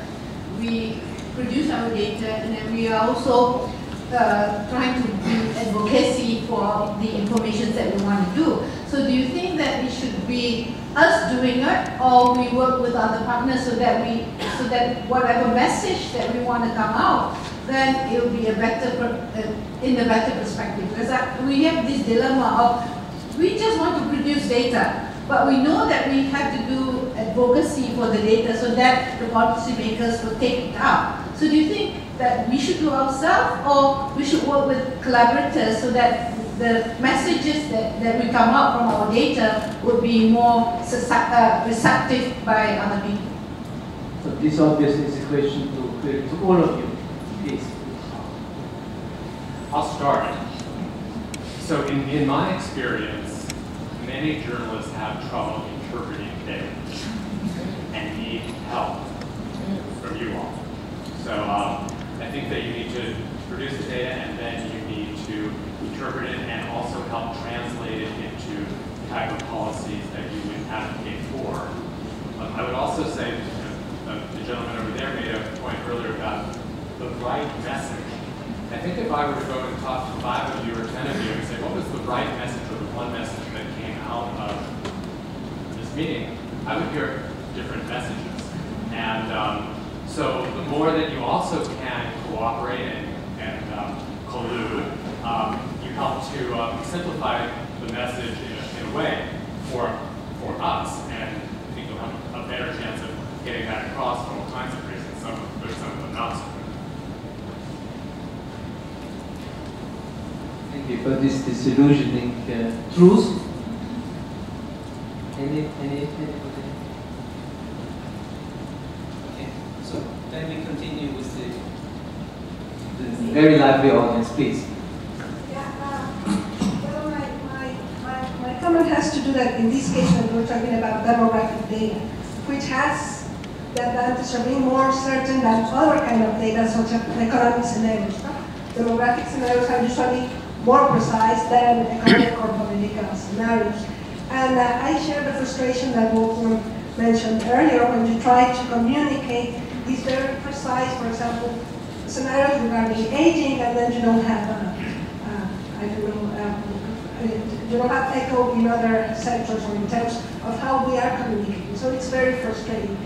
we produce our data and then we are also uh, trying to do advocacy for the information that we want to do. So do you think that it should be us doing it or we work with other partners so that we, so that whatever message that we want to come out, then it will be a better, uh, in a better perspective. Because we have this dilemma of, we just want to produce data, but we know that we have to do advocacy for the data so that the policymakers will take it up. So do you think that we should do ourselves or we should work with collaborators so that the messages that, that we come out from our data would be more uh, receptive by other people? So this obviously is a question to, to all of you. I'll start. So in, in my experience, many journalists have trouble interpreting data and need help from you all. So um, I think that you need to produce the data and then you need to interpret it and also help translate it into the type of policies that you would advocate for. Um, I would also say, the gentleman over there made a point earlier about the right message. I think if I were to go and talk to five of you or ten of you and say, what was the right message or the one message that came out of this meeting, I would hear different messages. And um, so the more that you also can cooperate and, and um, collude, um, you help to um, simplify the message in a, in a way for, for us. And I think you'll have a better chance of getting that across for all kinds of reasons. Some, there's some of them not so for this disillusioning uh, truth. Any, any, anybody? Okay, so then we continue with the, the very lively audience, please. Yeah, uh, well, my, my, my, my comment has to do that in this case when we're talking about demographic data, which has the advantage of being more certain than other kind of data such as economic scenarios. Demographic scenarios are usually more precise than economic or political scenarios. And uh, I share the frustration that Wolfram mentioned earlier when you try to communicate these very precise, for example, scenarios regarding aging, and then you don't have, uh, uh, I don't know, uh, you don't have echo in other sectors or in terms of how we are communicating. So it's very frustrating.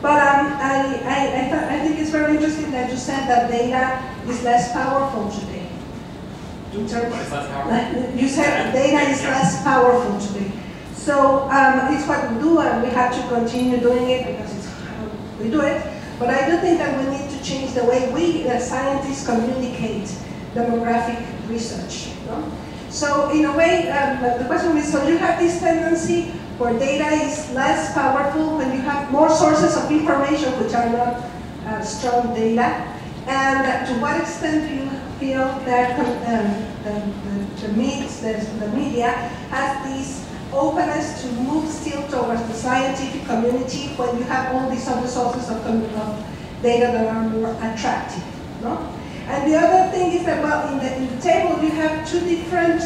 But um, I, I, I, I think it's very interesting that you said that data is less powerful today. In terms, What is less powerful? Like, you said data is less powerful today. So um, it's what we do, and we have to continue doing it because it's how we do it. But I do think that we need to change the way we, as scientists, communicate demographic research. no? So in a way, um, the question is, so you have this tendency where data is less powerful when you have more sources of information which are not uh, strong data, and to what extent do you feel that um, the, the, the, the, the media has this openness to move still towards the scientific community when you have all these other sources of, of data that are more attractive. No? And the other thing is that, well, in the, in the table you have two different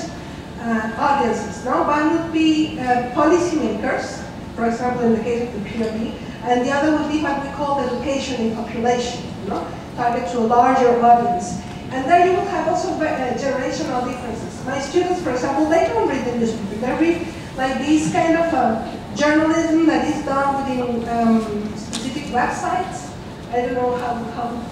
uh, audiences. No? One would be uh, policymakers, for example, in the case of the PRB, and the other would be what we call the education in population, no? target to a larger audience. And there you will have also uh, generational differences. My students, for example, they don't read the newspaper. They read like this kind of uh, journalism that is done within um, specific websites. I don't know how, how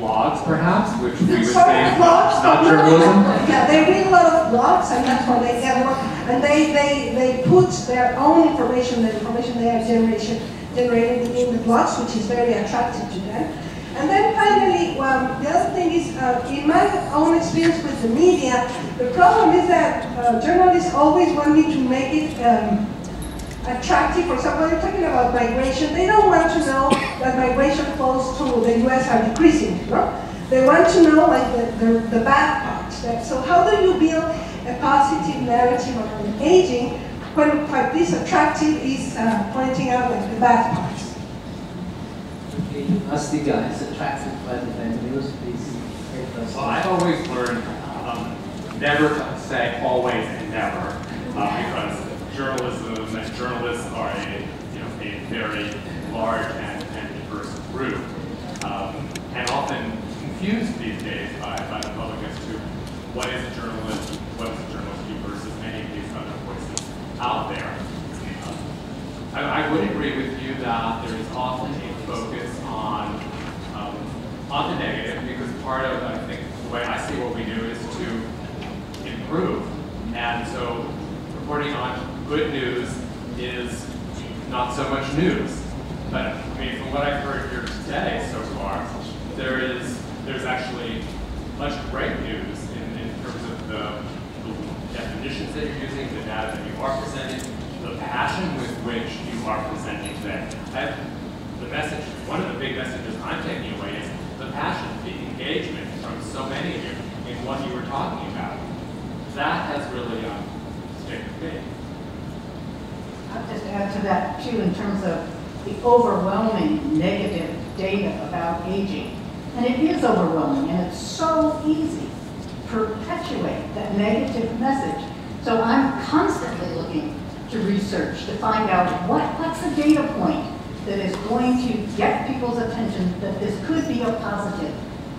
Blogs, perhaps, which we would Sort say blogs, not journalism. Yeah, they read a lot of blogs, and that's why they get. And they, they, they put their own information, the information they are generation, generating in the blogs, which is very attractive to them. And then finally, well, the other thing is, uh, in my own experience with the media, the problem is that uh, journalists always want me to make it um, attractive. For example, you're talking about migration. They don't want to know that migration flows to the U.S. are decreasing. No? They want to know like the, the, the bad parts. So how do you build a positive narrative on aging, when what is attractive is uh, pointing out like, the bad parts. Okay, Astika is attracted by the news, please. Well, I've always learned um, never to say always and never, uh, because journalism and journalists are a, you know, a very large and, and diverse group, um, and often confused these days by, by the public as to what is a journalist, what does a journalist versus many of these other voices out there. I, I would agree with you that there is often a focus on um, on the negative because part of I think the way I see what we do is to improve, and so reporting on good news is not so much news. But I mean, from what I've heard here today so far, there is there's actually much great news in, in terms of the, the definitions that you're using, the data that you are presenting, passion with which you are presenting today. The message, one of the big messages I'm taking away is the passion, the engagement from so many of you in what you were talking about. That has really um, with me. I'll just add to that too in terms of the overwhelming negative data about aging. And it is overwhelming and it's so easy to perpetuate that negative message. So I'm constantly looking to research to find out what, what's the data point that is going to get people's attention that this could be a positive.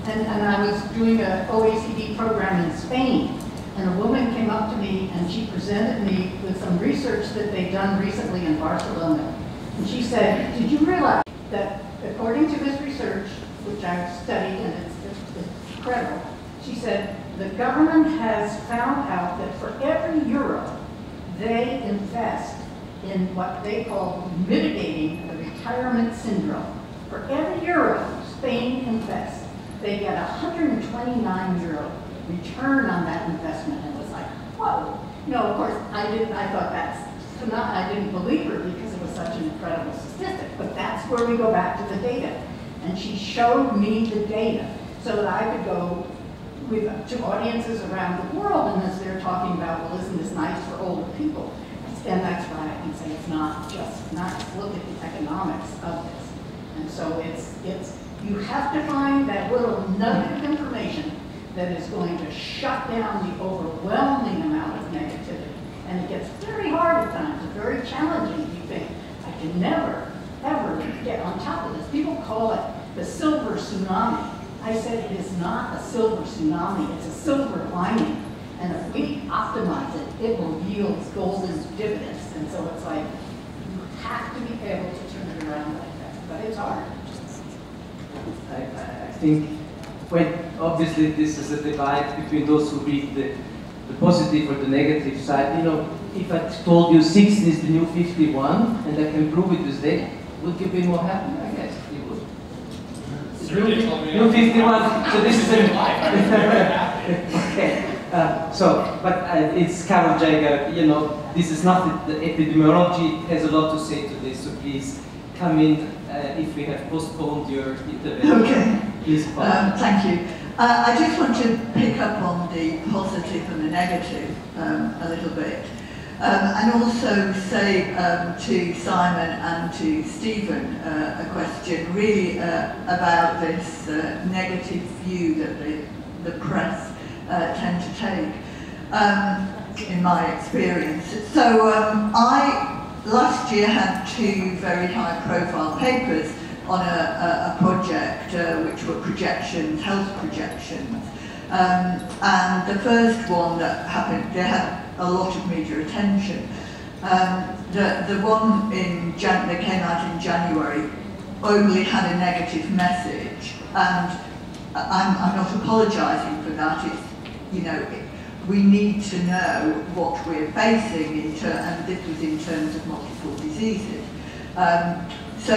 And, and I was doing an OECD program in Spain and a woman came up to me and she presented me with some research that they'd done recently in Barcelona. And she said, did you realize that according to this research, which I've studied and it's, it's, it's incredible, she said, the government has found out that for every euro they invest in what they call mitigating the retirement syndrome. For every euro Spain invests, they get 129 euro return on that investment. And it was like, whoa. Know, of course, I didn't, I thought that's, not, I didn't believe her because it was such an incredible statistic. But that's where we go back to the data. And she showed me the data so that I could go with, to audiences around the world. And as they're talking about, well, isn't this nice for older people? And that's why I can say it's not just nice. Look at the economics of this. And so it's, it's, you have to find that little nugget of information that is going to shut down the overwhelming amount of negativity. And it gets very hard at times, very challenging. You think, I can never, ever get on top of this. People call it the silver tsunami. I said it is not a silver tsunami, it's a silver lining. And if we optimize it, it will yield golden dividends. And so it's like, you have to be able to turn it around like that. But it's hard. I, I think when obviously this is a divide between those who read the, the positive or the negative side. You know, if I told you 60 is the new 51 and I can prove it with would you be more happy? I guess you would. New, new 51, so this is a... okay. Uh, so, but uh, it's Carol Jagger, you know, this is not, the, the epidemiology has a lot to say to this, so please come in uh, if we have postponed your intervention. Okay. Please, um, thank you. Uh, I just want to pick up on the positive and the negative um, a little bit. Um, and also say um, to Simon and to Steven uh, a question really uh, about this uh, negative view that the, the press uh, tend to take, um, in my experience. So um, I last year had two very high profile papers on a, a, a project uh, which were projections, health projections. Um, and the first one that happened, they had a lot of media attention. Um, the, the one in Jan that came out in January only had a negative message, and I'm, I'm not apologising for that. It's, you know, it, we need to know what we're facing, in and this was in terms of multiple diseases. Um, so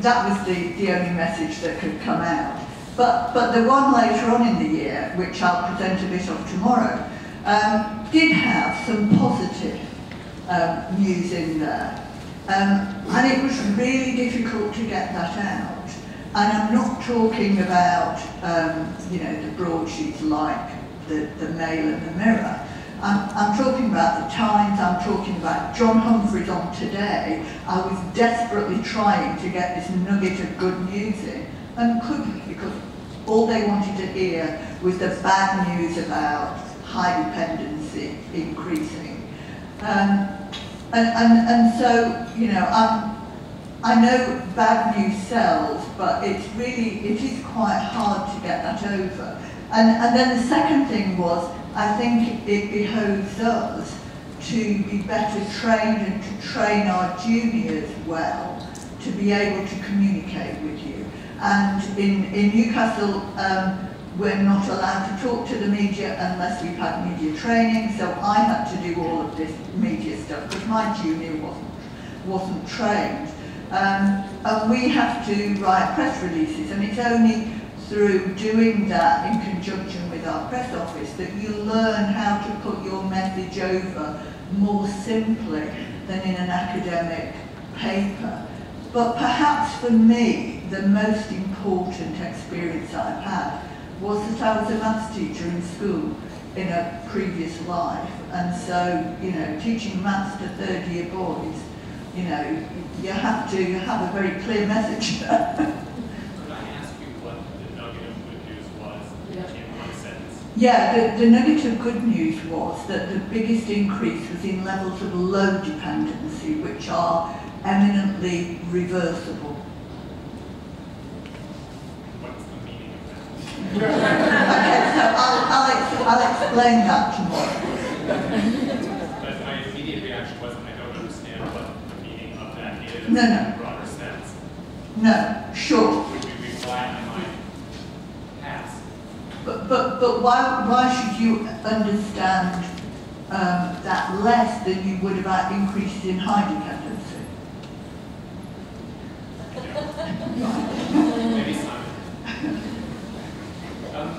that was the, the only message that could come out. But, but the one later on in the year, which I'll present a bit of tomorrow, um, did have some positive um, news in there. Um, and it was really difficult to get that out. And I'm not talking about, um, you know, the broadsheets like the, the Mail and the Mirror. I'm, I'm talking about the Times, I'm talking about John Humphrys on Today. I was desperately trying to get this nugget of good news in and couldn't because all they wanted to hear was the bad news about high dependency increasing. Um, and, and, and so, you know, I'm, I know bad news sells, but it's really, it is quite hard to get that over. And, and then the second thing was, I think it behoves us to be better trained and to train our juniors well to be able to communicate with you. And in, in Newcastle, um, we're not allowed to talk to the media unless we've had media training, so I had to do all of this media stuff because my junior wasn't, wasn't trained. Um, and we have to write press releases, and it's only through doing that in conjunction with our press office that you learn how to put your message over more simply than in an academic paper. But perhaps for me, the most important experience I've had was that I was a maths teacher in school in a previous life. And so, you know, teaching maths to third year boys, you know, you have to have a very clear message. (laughs) Could I ask you what the nugget of good news was in one sentence? Yeah, the, the negative good news was that the biggest increase was in levels of low dependency, which are eminently reversible. What's the meaning of that? Okay, so I'll, I'll, ex- I'll explain that tomorrow. But my immediate reaction was, I don't understand what the meaning of that is No, no. in a broader sense. No, sure. Would we be why I might pass? But, but, but why, why should you understand um, that less than you would about increases in high dependency? Maybe Simon. Um,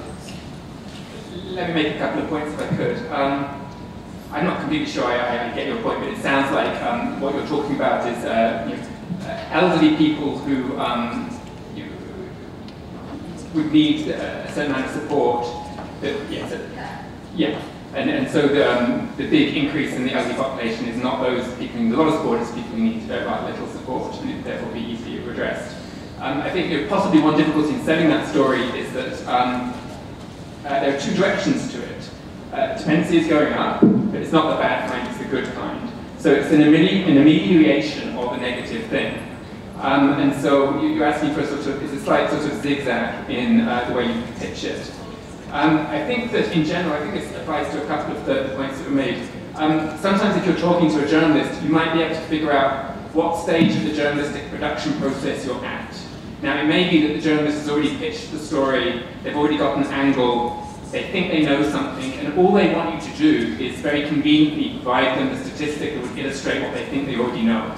let me make a couple of points if I could. Um, I'm not completely sure I, I get your point, but it sounds like um, what you're talking about is uh, you know, uh, elderly people who um, you know, would need uh, a certain amount of support. That, yeah, yeah. And, and so the, um, the big increase in the elderly population is not those people who need a lot of support, it's people who need very little support and it therefore be easily addressed. Um, I think you know, possibly one difficulty in selling that story is that um, uh, there are two directions to it. Uh, dependency is going up, but it's not the bad kind, it's the good kind. So it's an, amelio- an amelioration of a negative thing. Um, and so you, asked me for a sort of, it's a slight sort of zigzag in uh, the way you pitch it. Um, I think that in general, I think this applies to a couple of the, the points that were made. Um, sometimes if you're talking to a journalist, you might be able to figure out what stage of the journalistic production process you're at. Now, it may be that the journalist has already pitched the story, they've already got an angle, they think they know something, and all they want you to do is very conveniently provide them the statistic that would illustrate what they think they already know.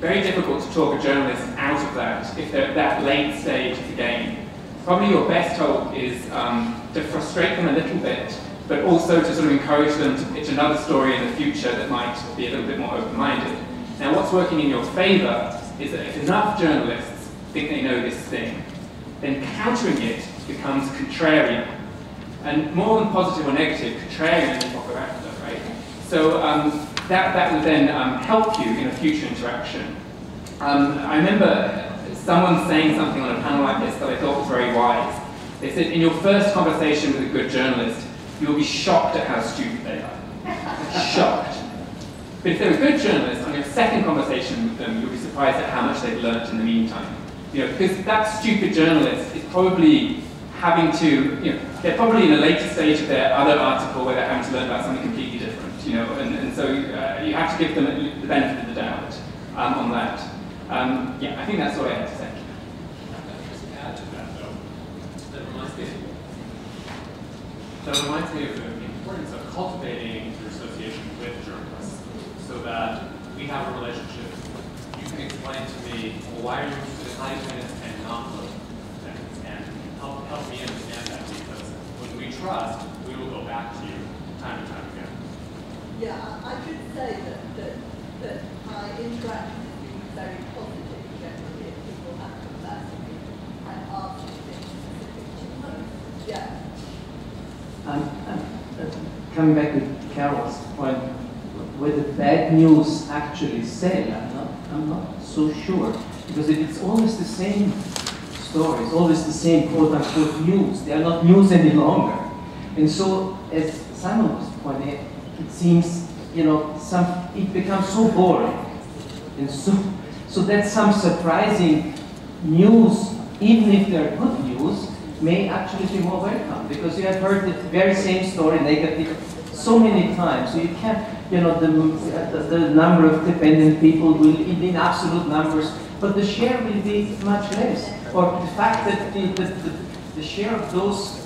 Very difficult to talk a journalist out of that if they're at that late stage of the game. Probably your best hope is um, to frustrate them a little bit, but also to sort of encourage them to pitch another story in the future that might be a little bit more open-minded. Now, what's working in your favor is that if enough journalists think they know this thing, then countering it becomes contrarian. And more than positive or negative, contrarian is what we're after, right? So um, that, that would then um, help you in a future interaction. Um, I remember someone saying something on a panel like this that I thought was very wise. They said, in your first conversation with a good journalist, you'll be shocked at how stupid they are. (laughs) shocked. But if they're a good journalist, on your second conversation with them, you'll be surprised at how much they've learnt in the meantime. You know, because that stupid journalist is probably having to, you know, they're probably in a later stage of their other article where they're having to learn about something completely different, you know, and, and so uh, you have to give them the benefit of the doubt um, on that. Um, yeah, I think that's all I had to say. That reminds me of the importance of cultivating your association with journalists, so that we have a relationship. You can explain to me, well, why are you interested in high dependence and not low dependence, and help help me understand that because when we trust, we will go back to you time and time again. Yeah, I should say that, that, that my interaction has been very positive generally. if People have come back to me and asked me things specific to them. Yeah. Um, um, uh, coming back with Carol's point, whether bad news actually sell, I'm not, so sure. Because if it's always the same stories, always the same quote unquote news, they are not news any longer. And so, as Simon was pointing out, it seems, you know, some, it becomes so boring. And so, so that some surprising news, even if they're good news, may actually be more welcome because you have heard the very same story negative so many times. So you can't, you know, the, the, the number of dependent people will, in absolute numbers, but the share will be much less. Or the fact that the, the, the, share of those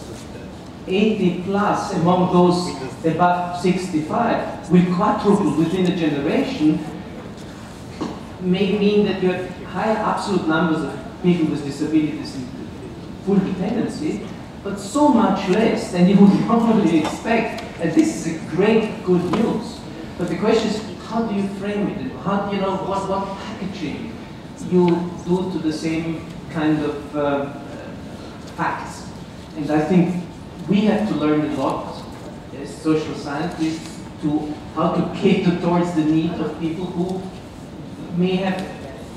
80 plus among those above 65 will quadruple within a generation may mean that you have higher absolute numbers of people with disabilities in full dependency, but so much less than you would (laughs) normally expect. And this is a great good news. But the question is, how do you frame it? How do you know what, what packaging you do to the same kind of uh, facts? And I think we have to learn a lot as social scientists to how to cater towards the need of people who may have,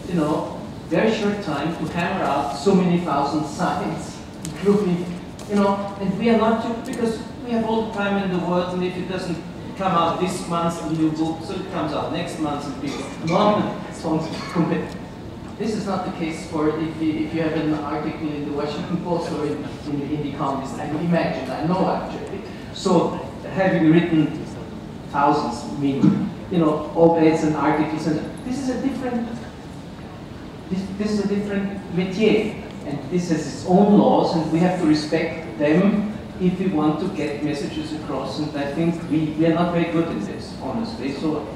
you know, very short time to hammer out so many thousand signs, (laughs) including, you know, and we are not, because we have all the time in the world, and if it doesn't come out this month, the new book, so it comes out next month, and people compare. This is not the case for if you, if you have an article in the Washington Post or in, in, in the Economist. I imagine, I know actually. So having written thousands, mean, you know, op-eds and articles, and this is a different, this, this is a different métier. And this has its own laws, and we have to respect them if we want to get messages across. And I think we, we are not very good at this, honestly. So,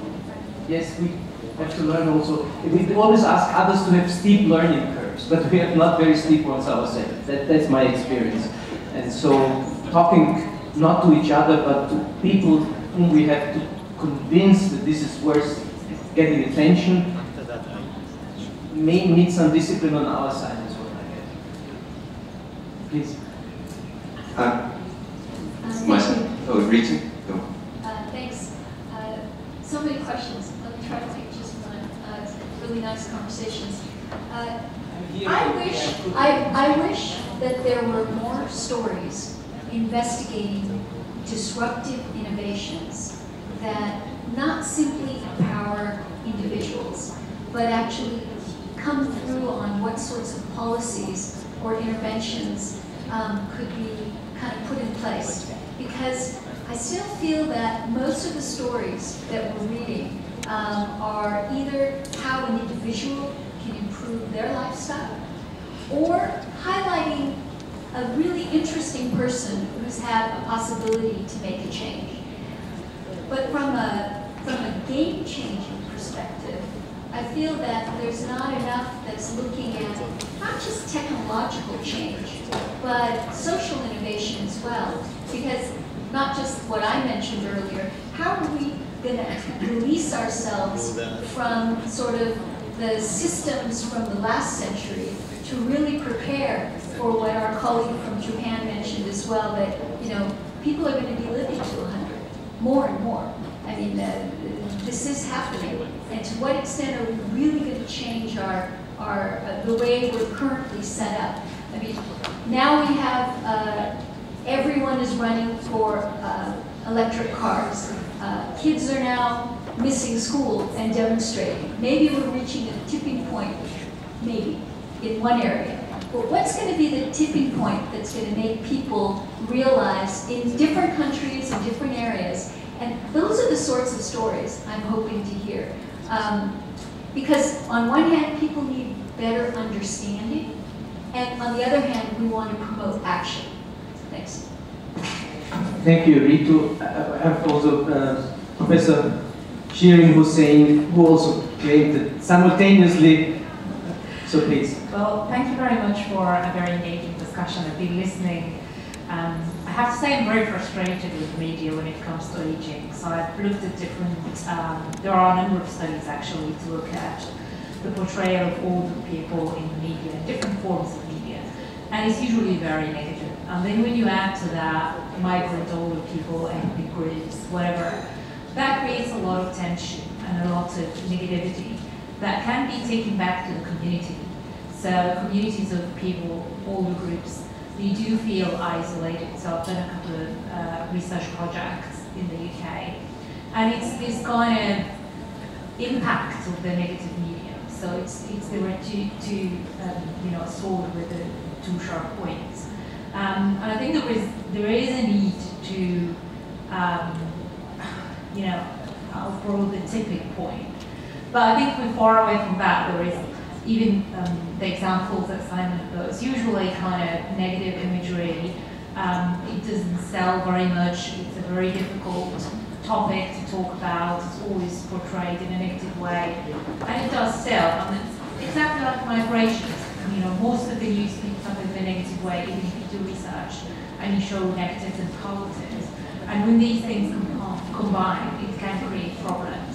yes, we have to learn also. We always ask others to have steep learning curves, but we have not very steep ones ourselves. That, that's my experience. And so, talking not to each other, but to people whom we have to convince that this is worth getting attention, may need some discipline on our side as well, I guess. Please. Uh, my, oh, Rita? Go. Uh, thanks. Uh, so many questions. Let me try to take just one. Uh, really nice conversations. Uh, I wish I, I wish that there were more stories investigating disruptive innovations that not simply empower individuals, but actually come through on what sorts of policies or interventions um, could be kind of put in place. Because I still feel that most of the stories that we're reading um, are either how an individual can improve their lifestyle or highlighting a really interesting person who's had a possibility to make a change. But from a, from a game-changing perspective, I feel that there's not enough that's looking at not just technological change, but social innovation as well. Because not just what I mentioned earlier, how are we going to release ourselves from sort of the systems from the last century to really prepare for what our colleague from Japan mentioned as well, that, you know, people are going to be living to 100, more and more. I mean, uh, this is happening. And to what extent are we really going to change our, our uh, the way we're currently set up? I mean, now we have, uh, everyone is running for uh, electric cars. Uh, kids are now missing school and demonstrating. Maybe we're reaching a tipping point, maybe, in one area. But what's going to be the tipping point that's going to make people realize in different countries, in different areas, and those are the sorts of stories I'm hoping to hear. Um, because on one hand, people need better understanding, and on the other hand, we want to promote action. Thanks. Thank you, Ritu. I have also uh, Professor Shereen Hussein, who also claimed that simultaneously, so please. Well, thank you very much for a very engaging discussion. I've been listening um, I have to say I'm very frustrated with media when it comes to aging. So I've looked at different, um, there are a number of studies actually to look at the portrayal of older people in the media, different forms of media. And it's usually very negative. And then when you add to that migrant older people, ethnic groups, whatever, that creates a lot of tension and a lot of negativity that can be taken back to the community. So communities of people, older groups, they do feel isolated. So I've done a couple of uh, research projects in the UK. And it's this kind of impact of the negative medium. So it's, it's there were two, two um, you know, sword with the two sharp points. Um, and I think there is, there is a need to, um, you know, I'll outgrow the tipping point. But I think we're far away from that. There is even um, the examples that Simon goes, usually kind of negative imagery. Um, it doesn't sell very much. It's a very difficult topic to talk about. It's always portrayed in a negative way. And it does sell. And it's exactly like migration. You know, most of the news picks up in a negative way, even if you do research and you show negatives and positives. And when these things combine, it can create problems.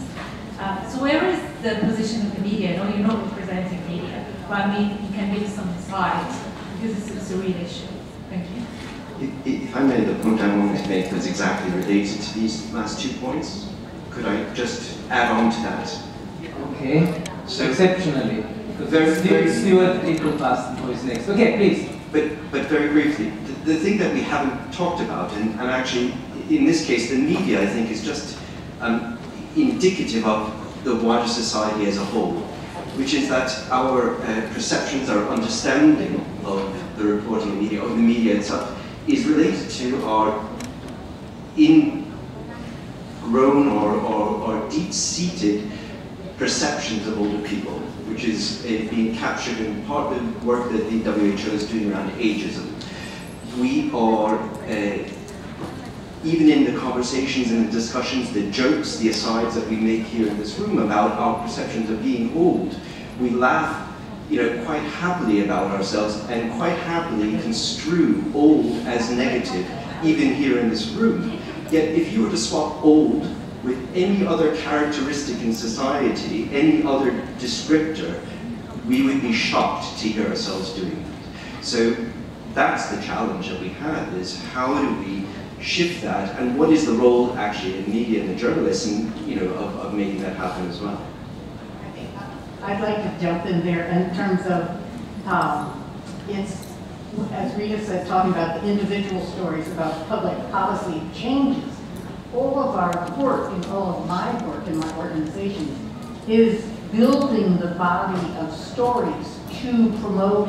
Um, so where is the position of the media? No, you're not representing media, but I mean, you can give some slides because it's, it's a real issue. Thank you. If I may, the point I wanted to make was exactly related to these last two points. Could I just add on to that? Okay. So exceptionally. Very, very, Stuart Gietel-Basten who is next. Okay, please. But, but very briefly, the, the thing that we haven't talked about, and, and actually in this case the media I think is just um, indicative of the wider society as a whole, which is that our uh, perceptions, our understanding of the reporting media, of the media itself, is related to our ingrown or, or, or deep-seated perceptions of older people, which is uh, being captured in part of the work that the WHO is doing around ageism. We are uh, even in the conversations and the discussions, the jokes, the asides that we make here in this room about our perceptions of being old, we laugh you know, quite happily about ourselves and quite happily construe old as negative, even here in this room. Yet if you were to swap old with any other characteristic in society, any other descriptor, we would be shocked to hear ourselves doing that. So that's the challenge that we have, is how do we shift that, and what is the role actually in media and the journalists, and you know, of, of making that happen as well? I'd like to jump in there in terms of um, it's as Rita said, talking about the individual stories about public policy changes. All of our work and all of my work in my organization is building the body of stories to promote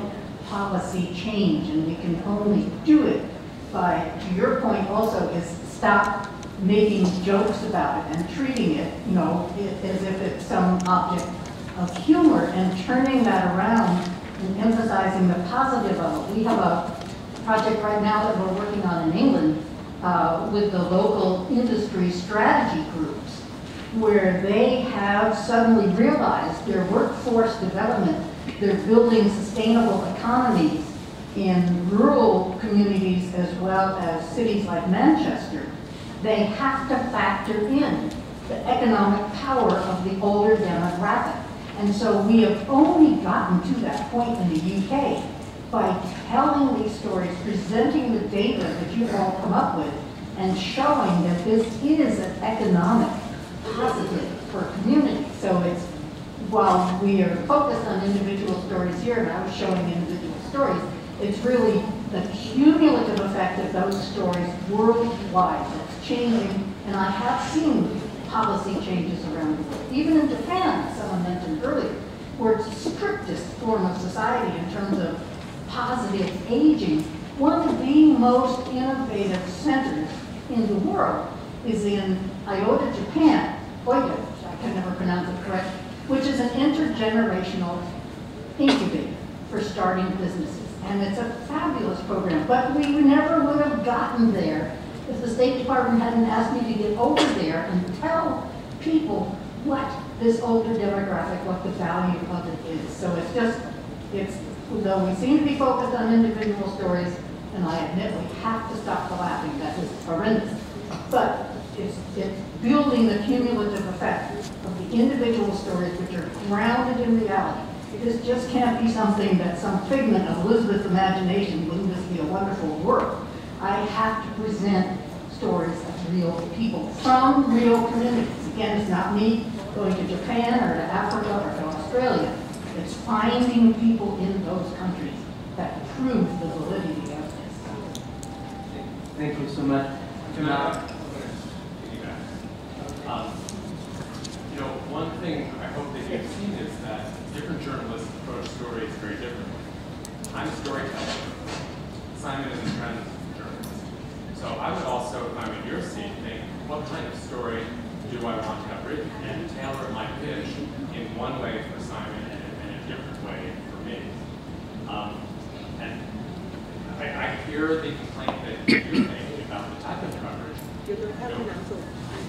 policy change, and we can only do it by, to your point also, is stop making jokes about it and treating it, you know, as if it's some object of humor and turning that around and emphasizing the positive of it. We have a project right now that we're working on in England uh, with the local industry strategy groups where they have suddenly realized their workforce development, they're building sustainable economies in rural communities as well as cities like Manchester, they have to factor in the economic power of the older demographic. And so we have only gotten to that point in the UK by telling these stories, presenting the data that you've all come up with, and showing that this is an economic positive for a community. So it's, while we are focused on individual stories here, and I was showing individual stories, it's really the cumulative effect of those stories worldwide that's changing, and I have seen policy changes around the world. Even in Japan, someone mentioned earlier, where it's the strictest form of society in terms of positive aging, one of the most innovative centers in the world is in Iota, Japan, oh, Oita, I can never pronounce it correct, which is an intergenerational incubator for starting businesses and it's a fabulous program. But we never would have gotten there if the State Department hadn't asked me to get over there and tell people what this older demographic, what the value of it is. So it's just, it's, though we seem to be focused on individual stories, and I admit we have to stop the laughing, that is horrendous. But it's, it's building the cumulative effect of the individual stories which are grounded in reality this just can't be something that some figment of Elizabeth's imagination. Wouldn't this be a wonderful work, I have to present stories of real people from real communities. Again, it's not me going to Japan or to Africa or to Australia. It's finding people in those countries that prove the validity of this. Thank you so much. Can um, you know, one thing I hope that you've seen is that different journalists approach stories very differently. I'm a storyteller. Simon is a trend journalist. So I would also, if I'm in your seat, think, what kind of story do I want to have written? And tailor my pitch in one way for Simon and in a different way for me. Um, and I, I hear the complaint that you're making about the type of coverage. You know,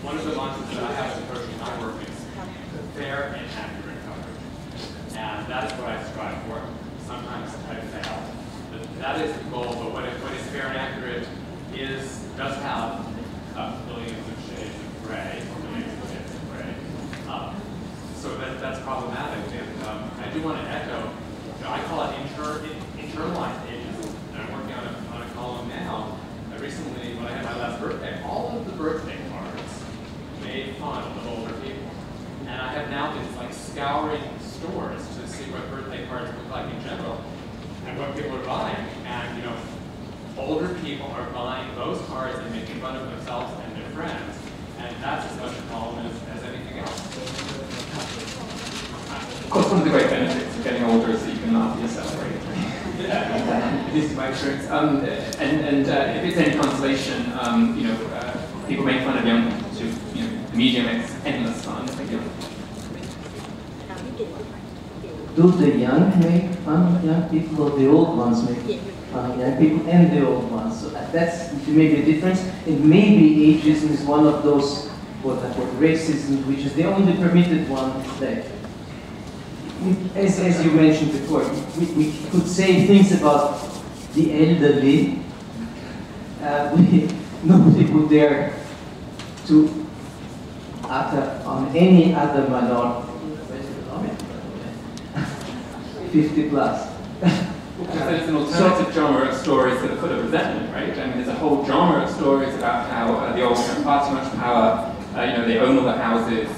one of the mantras that I have in approaching my work is fair and accurate. And that is what I strive for. Sometimes I fail. But that is the goal, but what, what is fair and accurate is, does have uh, billions of shades of gray, or millions of shades of gray. Um, so that, that's problematic. And um, I do want to echo, you know, I call it inter, internalized ageism. And I'm working on a, on a column now. I recently, when I had my last birthday, all of the birthday cards made fun of older people. And I have now been like scouring stores to see what birthday cards look like in general and what people are buying. And you know, older people are buying those cards and making fun of themselves and their friends. And that's as much a problem as, as anything else. Of course, one of the great benefits of getting older is that you can laugh at yourself, right? At least in my experience. Um, and and uh, if it's any consolation, um, you know, uh, people make fun of young people too. You know, the media makes endless fun of young Do the young make fun of young people or the old ones make fun of young people and the old ones? So that's maybe a difference. And maybe ageism is one of those quote unquote racism, which is the only permitted one today. As, as you mentioned before, we, we could say things about the elderly. Uh, (laughs) we, nobody would dare to utter on any other minority. 50 plus. Because it's an alternative genre of stories that are full of resentment, right? I mean, there's a whole genre of stories about how uh, the old have far too much power, uh, you know, they own all the houses,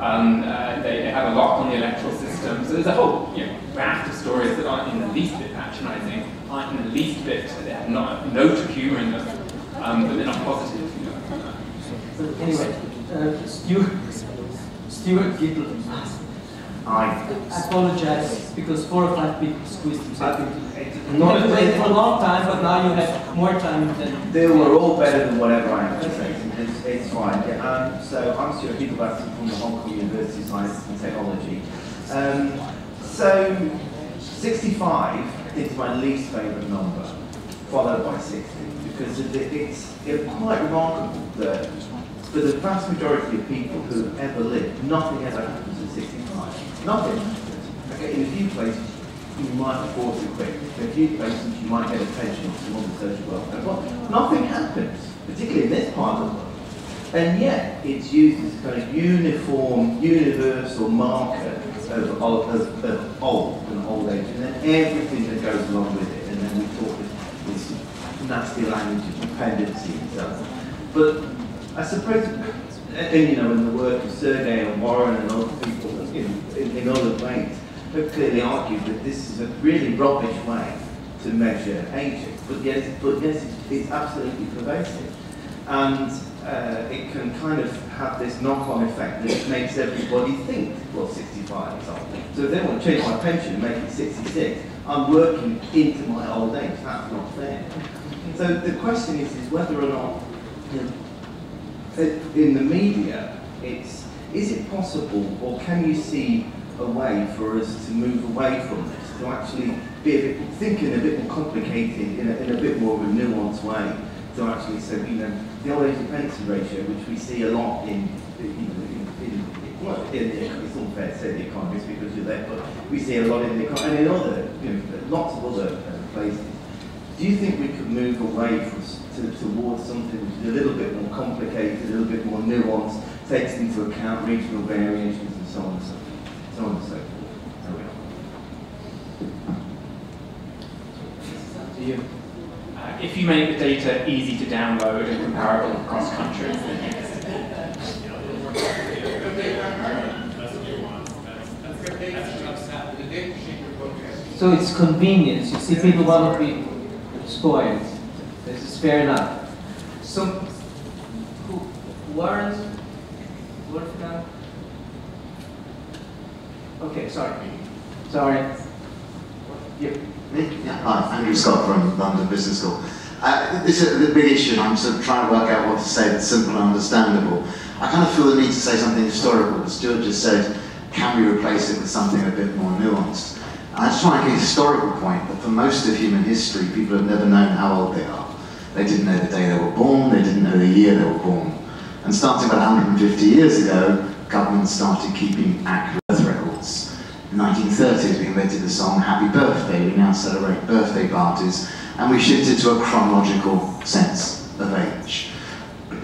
um, uh, they, they, have a lock on the electoral system. So there's a whole you know, raft of stories that aren't in the least bit patronizing, aren't in the least bit, they have not, a note of humor in them, um, but they're not positive, you know. So anyway, uh, Stuart, Stuart I apologize because four or five people squeezed themselves into Not played for a long time, but now you have more time than. They were all better than whatever I have to say. It's, it's fine. Yeah, um, so I'm Stuart Gietel-Basten from the Hong Kong University of Science and Technology. Um, so 65, is my least favourite number, followed by 60, because it's, it's quite remarkable that for the vast majority of people who have ever lived, nothing ever happens at 65. Nothing. Okay, in a few places, you might afford to quit. In a few places, you might get a pension from the social welfare. Well, nothing happens, particularly in this part of the world. And yet, it's used as a kind of uniform, universal marker of, of, of, of old and old age, and then everything that goes along with it. And then we talk this, nasty language of dependency and on. But I suppose, and you know, in the work of Sergey and Warren and other people in, in, in other ways, have clearly argued that this is a really rubbish way to measure aging. But yes, but yes, it's, it's absolutely pervasive. And uh, it can kind of have this knock-on effect that makes everybody think, well, 65 is old. So if they want to change my pension and make it 66, I'm working into my old age. That's not fair. So the question is, is whether or not you know, in the media, it's is it possible, or can you see a way for us to move away from this, to actually be a bit, thinking a bit more complicated in a, in a bit more of a nuanced way, to actually say, you know, the old age dependency ratio, which we see a lot in, you know, well, in the, it's unfair to say the economists because you're there, but we see a lot in the economy and in other, you know, lots of other uh, places. Do you think we could move away from to, towards something which is a little bit more complicated, a little bit more nuanced, takes into account regional variations and so on and so forth. So on and so forth. There we are. To uh, if you make the data easy to download and comparable across countries, then yes. So it's convenience. You see, people want to be spoiled. This is fair enough. So, who, Okay, sorry. Sorry. Yep. Hi, Andrew Scott from London Business School. Uh, this is a big issue, and I'm sort of trying to work out what to say that's simple and understandable. I kind of feel the need to say something historical. Stuart just said, can we replace it with something a bit more nuanced? I just want to make a historical point that for most of human history, people have never known how old they are. They didn't know the day they were born, they didn't know the year they were born. And starting about 150 years ago, governments started keeping accurate birth records. In the 1930s, we invented the song Happy Birthday. We now celebrate birthday parties, and we shifted to a chronological sense of age.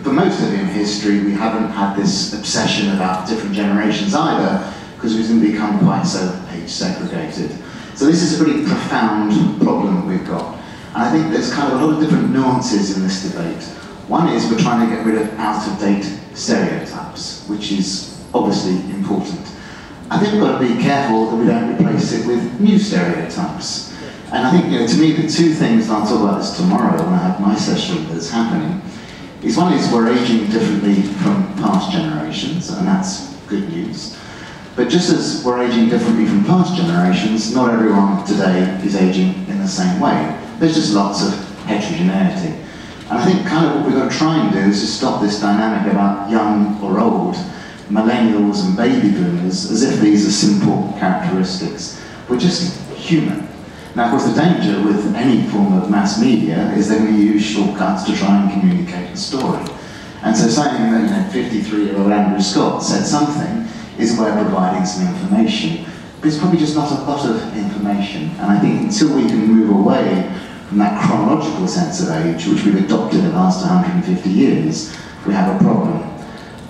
For most of human history, we haven't had this obsession about different generations either, because we didn't become quite so age segregated. So this is a pretty profound problem we've got. And I think there's kind of a lot of different nuances in this debate. One is we're trying to get rid of out-of-date stereotypes, which is obviously important. I think we've got to be careful that we don't replace it with new stereotypes. And I think, you know, to me, the two things, I'll talk about this tomorrow when I have my session that's happening, is one is we're aging differently from past generations, and that's good news. But just as we're aging differently from past generations, not everyone today is aging in the same way. There's just lots of heterogeneity. And I think kind of what we've got to try and do is to stop this dynamic about young or old, millennials and baby boomers, as if these are simple characteristics. We're just human. Now, of course, the danger with any form of mass media is they're going to use shortcuts to try and communicate a story. And so saying that, you know, 53-year-old Andrew Scott said something is of providing some information. But it's probably just not a lot of information. And I think until we can move away that chronological sense of age, which we've adopted the last 150 years, we have a problem.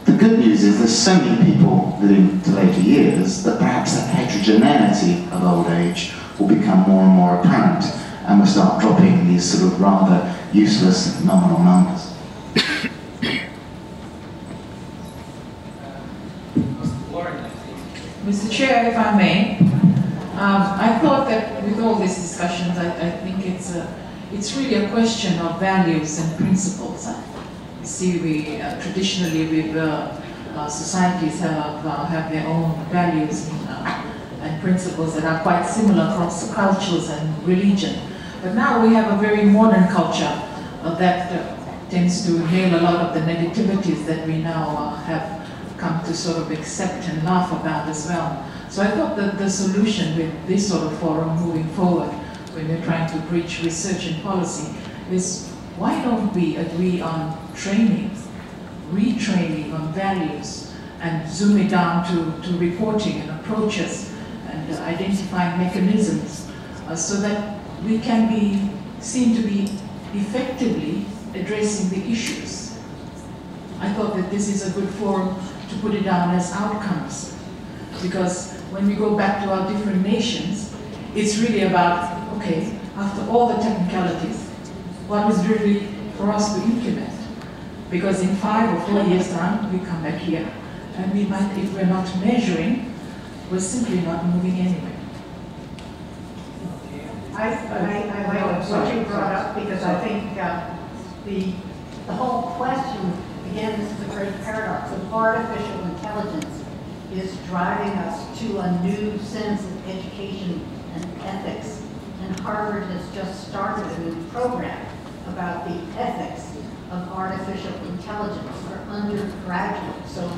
The good news is there's so many people living to later years that perhaps the heterogeneity of old age will become more and more apparent and we'll start dropping these sort of rather useless nominal numbers. Mr. Chair, if I may, um, I thought that with all these discussions, I, I think it's a, it's really a question of values and principles. You see, we uh, traditionally, we uh, uh, societies have uh, have their own values and, uh, and principles that are quite similar across cultures and religion. But now we have a very modern culture uh, that tends to nail a lot of the negativities that we now have come to sort of accept and laugh about as well. So I thought that the solution with this sort of forum moving forward, when we're trying to bridge research and policy, is why don't we agree on training, retraining on values, and zoom it down to, to reporting and approaches and uh, identifying mechanisms uh, so that we can be seen to be effectively addressing the issues. I thought that this is a good forum to put it down as outcomes. Because when we go back to our different nations, it's really about, okay, after all the technicalities, what is really for us to implement? Because in five or four years' time, we come back here, and we might, if we're not measuring, we're simply not moving anywhere. I, I, I like what you brought up because I think uh, the, the whole question again, this is a great paradox of artificial intelligence is driving us to a new sense of education and ethics. And Harvard has just started a new program about the ethics of artificial intelligence for undergraduates. So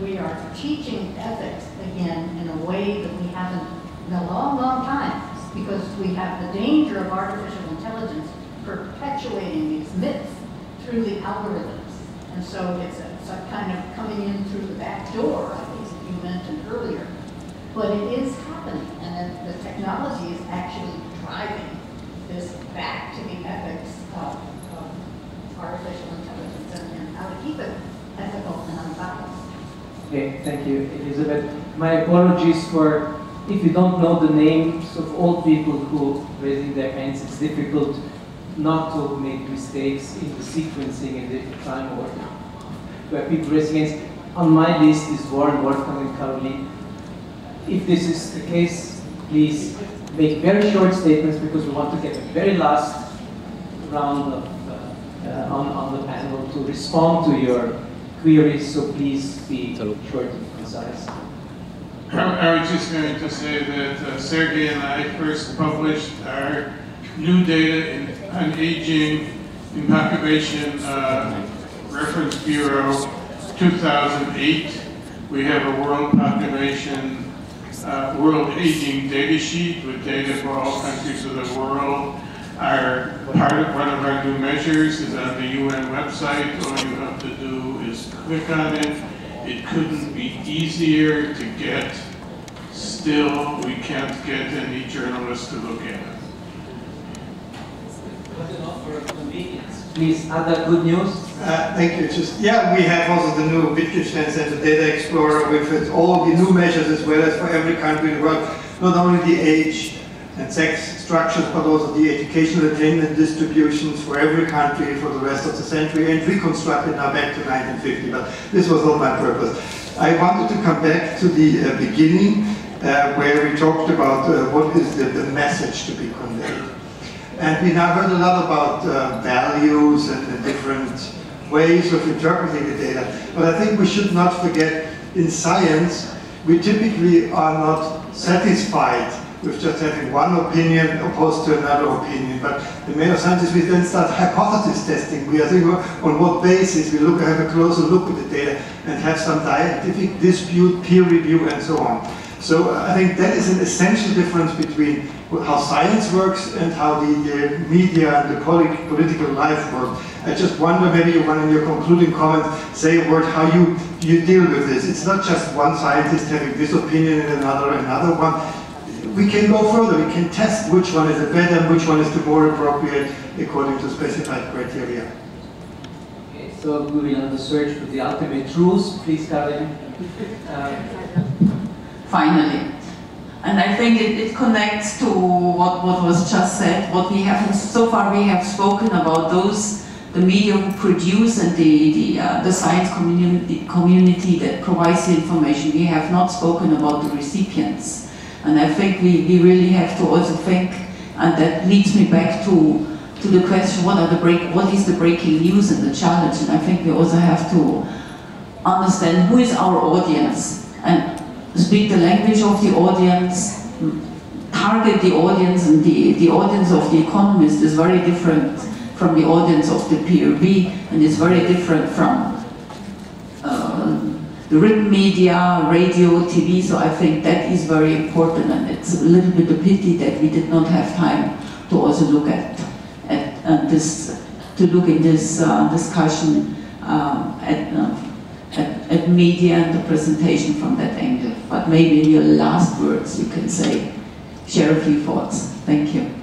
we are teaching ethics again in a way that we haven't in a long, long time because we have the danger of artificial intelligence perpetuating these myths through the algorithms. And so it's a, it's a kind of coming in through the back door, you mentioned earlier. But it is happening, and the technology is actually driving this back to the ethics of, of artificial intelligence and, and, how to keep it ethical and unbiased. Okay, thank you, Elizabeth. My apologies for if you don't know the names of all people who raising their hands, it's difficult not to make mistakes in the sequencing and the time order. Where people raise against, on my list is Warren, Wolfgang, and Caroline. If this is the case, please make very short statements because we want to get the very last round of, uh, uh, on, on the panel to respond to your queries, so please be short and concise. (clears throat) I was just going to say that uh, Sergey and I first published our new data in, on aging in Population uh, Reference Bureau 2008. We have a world population, uh, world aging data sheet with data for all countries of the world. Our part of one of our new measures is on the UN website. All you have to do is click on it. It couldn't be easier to get. Still, we can't get any journalists to look at it. Please, other good news? Uh, thank you. Just yeah, we have also the new Wittgenstein Center Data Explorer with all the new measures as well as for every country in the world, not only the age and sex structures, but also the educational attainment distributions for every country for the rest of the century and reconstructed now back to 1950. But this was not my purpose. I wanted to come back to the uh, beginning uh, where we talked about uh, what is the, the message to be conveyed. And we now heard a lot about uh, values and the different ways of interpreting the data. But I think we should not forget in science, we typically are not satisfied with just having one opinion opposed to another opinion. But the of scientists, we then start hypothesis testing. We are thinking on what basis we look, have a closer look at the data and have some scientific dispute, peer review, and so on. So uh, I think that is an essential difference between how science works and how the, the media and the political life work. I just wonder, maybe you want in your concluding comment, say a word how you, you deal with this. It's not just one scientist having this opinion and another another one. We can go further, we can test which one is the better and which one is the more appropriate according to specified criteria. Okay, so will on the search for the ultimate truth. Please, Karin. Um, Finally. And I think it, it, connects to what, what was just said. What we have, so far we have spoken about those, the media who produce and the, the, uh, the science community, community that provides the information. We have not spoken about the recipients. And I think we, we really have to also think, and that leads me back to, to the question, what, are the break, what is the breaking news and the challenge? And I think we also have to understand who is our audience. And speak the language of the audience, target the audience, and the, the audience of the economist is very different from the audience of the PRB, and it's very different from uh, the written media, radio, TV, so I think that is very important, and it's a little bit a pity that we did not have time to also look at, at, this, to look in this uh, discussion um, at uh, at, at media and the presentation from that angle. But maybe in your last words you can say, share a few thoughts. Thank you.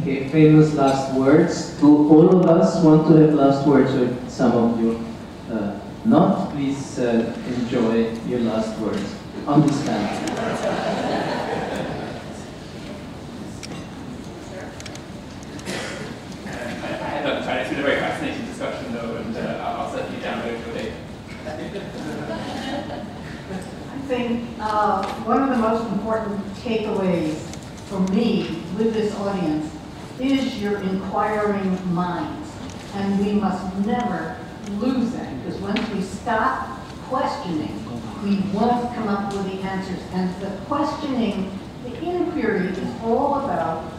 Okay, famous last words. Do all of us want to have last words or some of you uh, not? Please uh, enjoy your last words panel. It's been a very fascinating discussion though, and uh, I'll certainly download your data. I think uh, one of the most important takeaways for me with this audience is your inquiring minds. And we must never lose that, because once we stop questioning, we won't come up with the answers. And the questioning, the inquiry is all about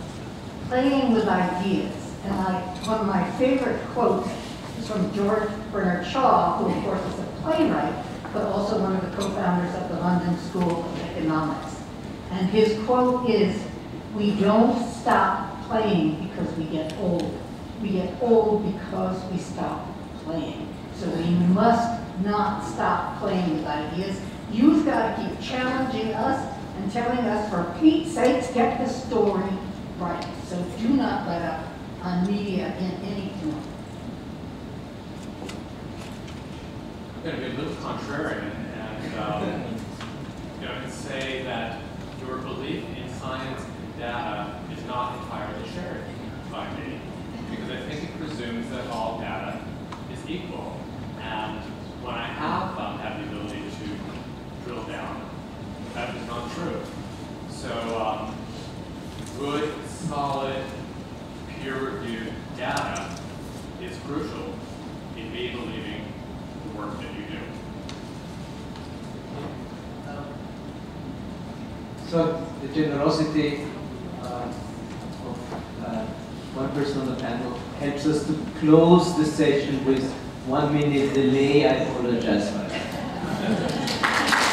playing with ideas. And I, one of my favorite quotes is from George Bernard Shaw, who of course is a playwright, but also one of the co-founders of the London School of Economics. And his quote is, we don't stop playing because we get old. We get old because we stop playing. So we must not stop playing with ideas. You've got to keep challenging us and telling us, for Pete's sakes, get the story right. So do not let up on media in any form. Going to be a little contrarian and um, you know, I can say that your belief in science and data is not entirely shared by me. Because I think it presumes that all data is equal. And when I have um, had the ability to drill down, that is not true. So um, good, solid, peer-reviewed data is crucial in me believing the work that you do. So the generosity uh, of uh, one person on the panel helps us to close the session with one minute delay. I apologize for that.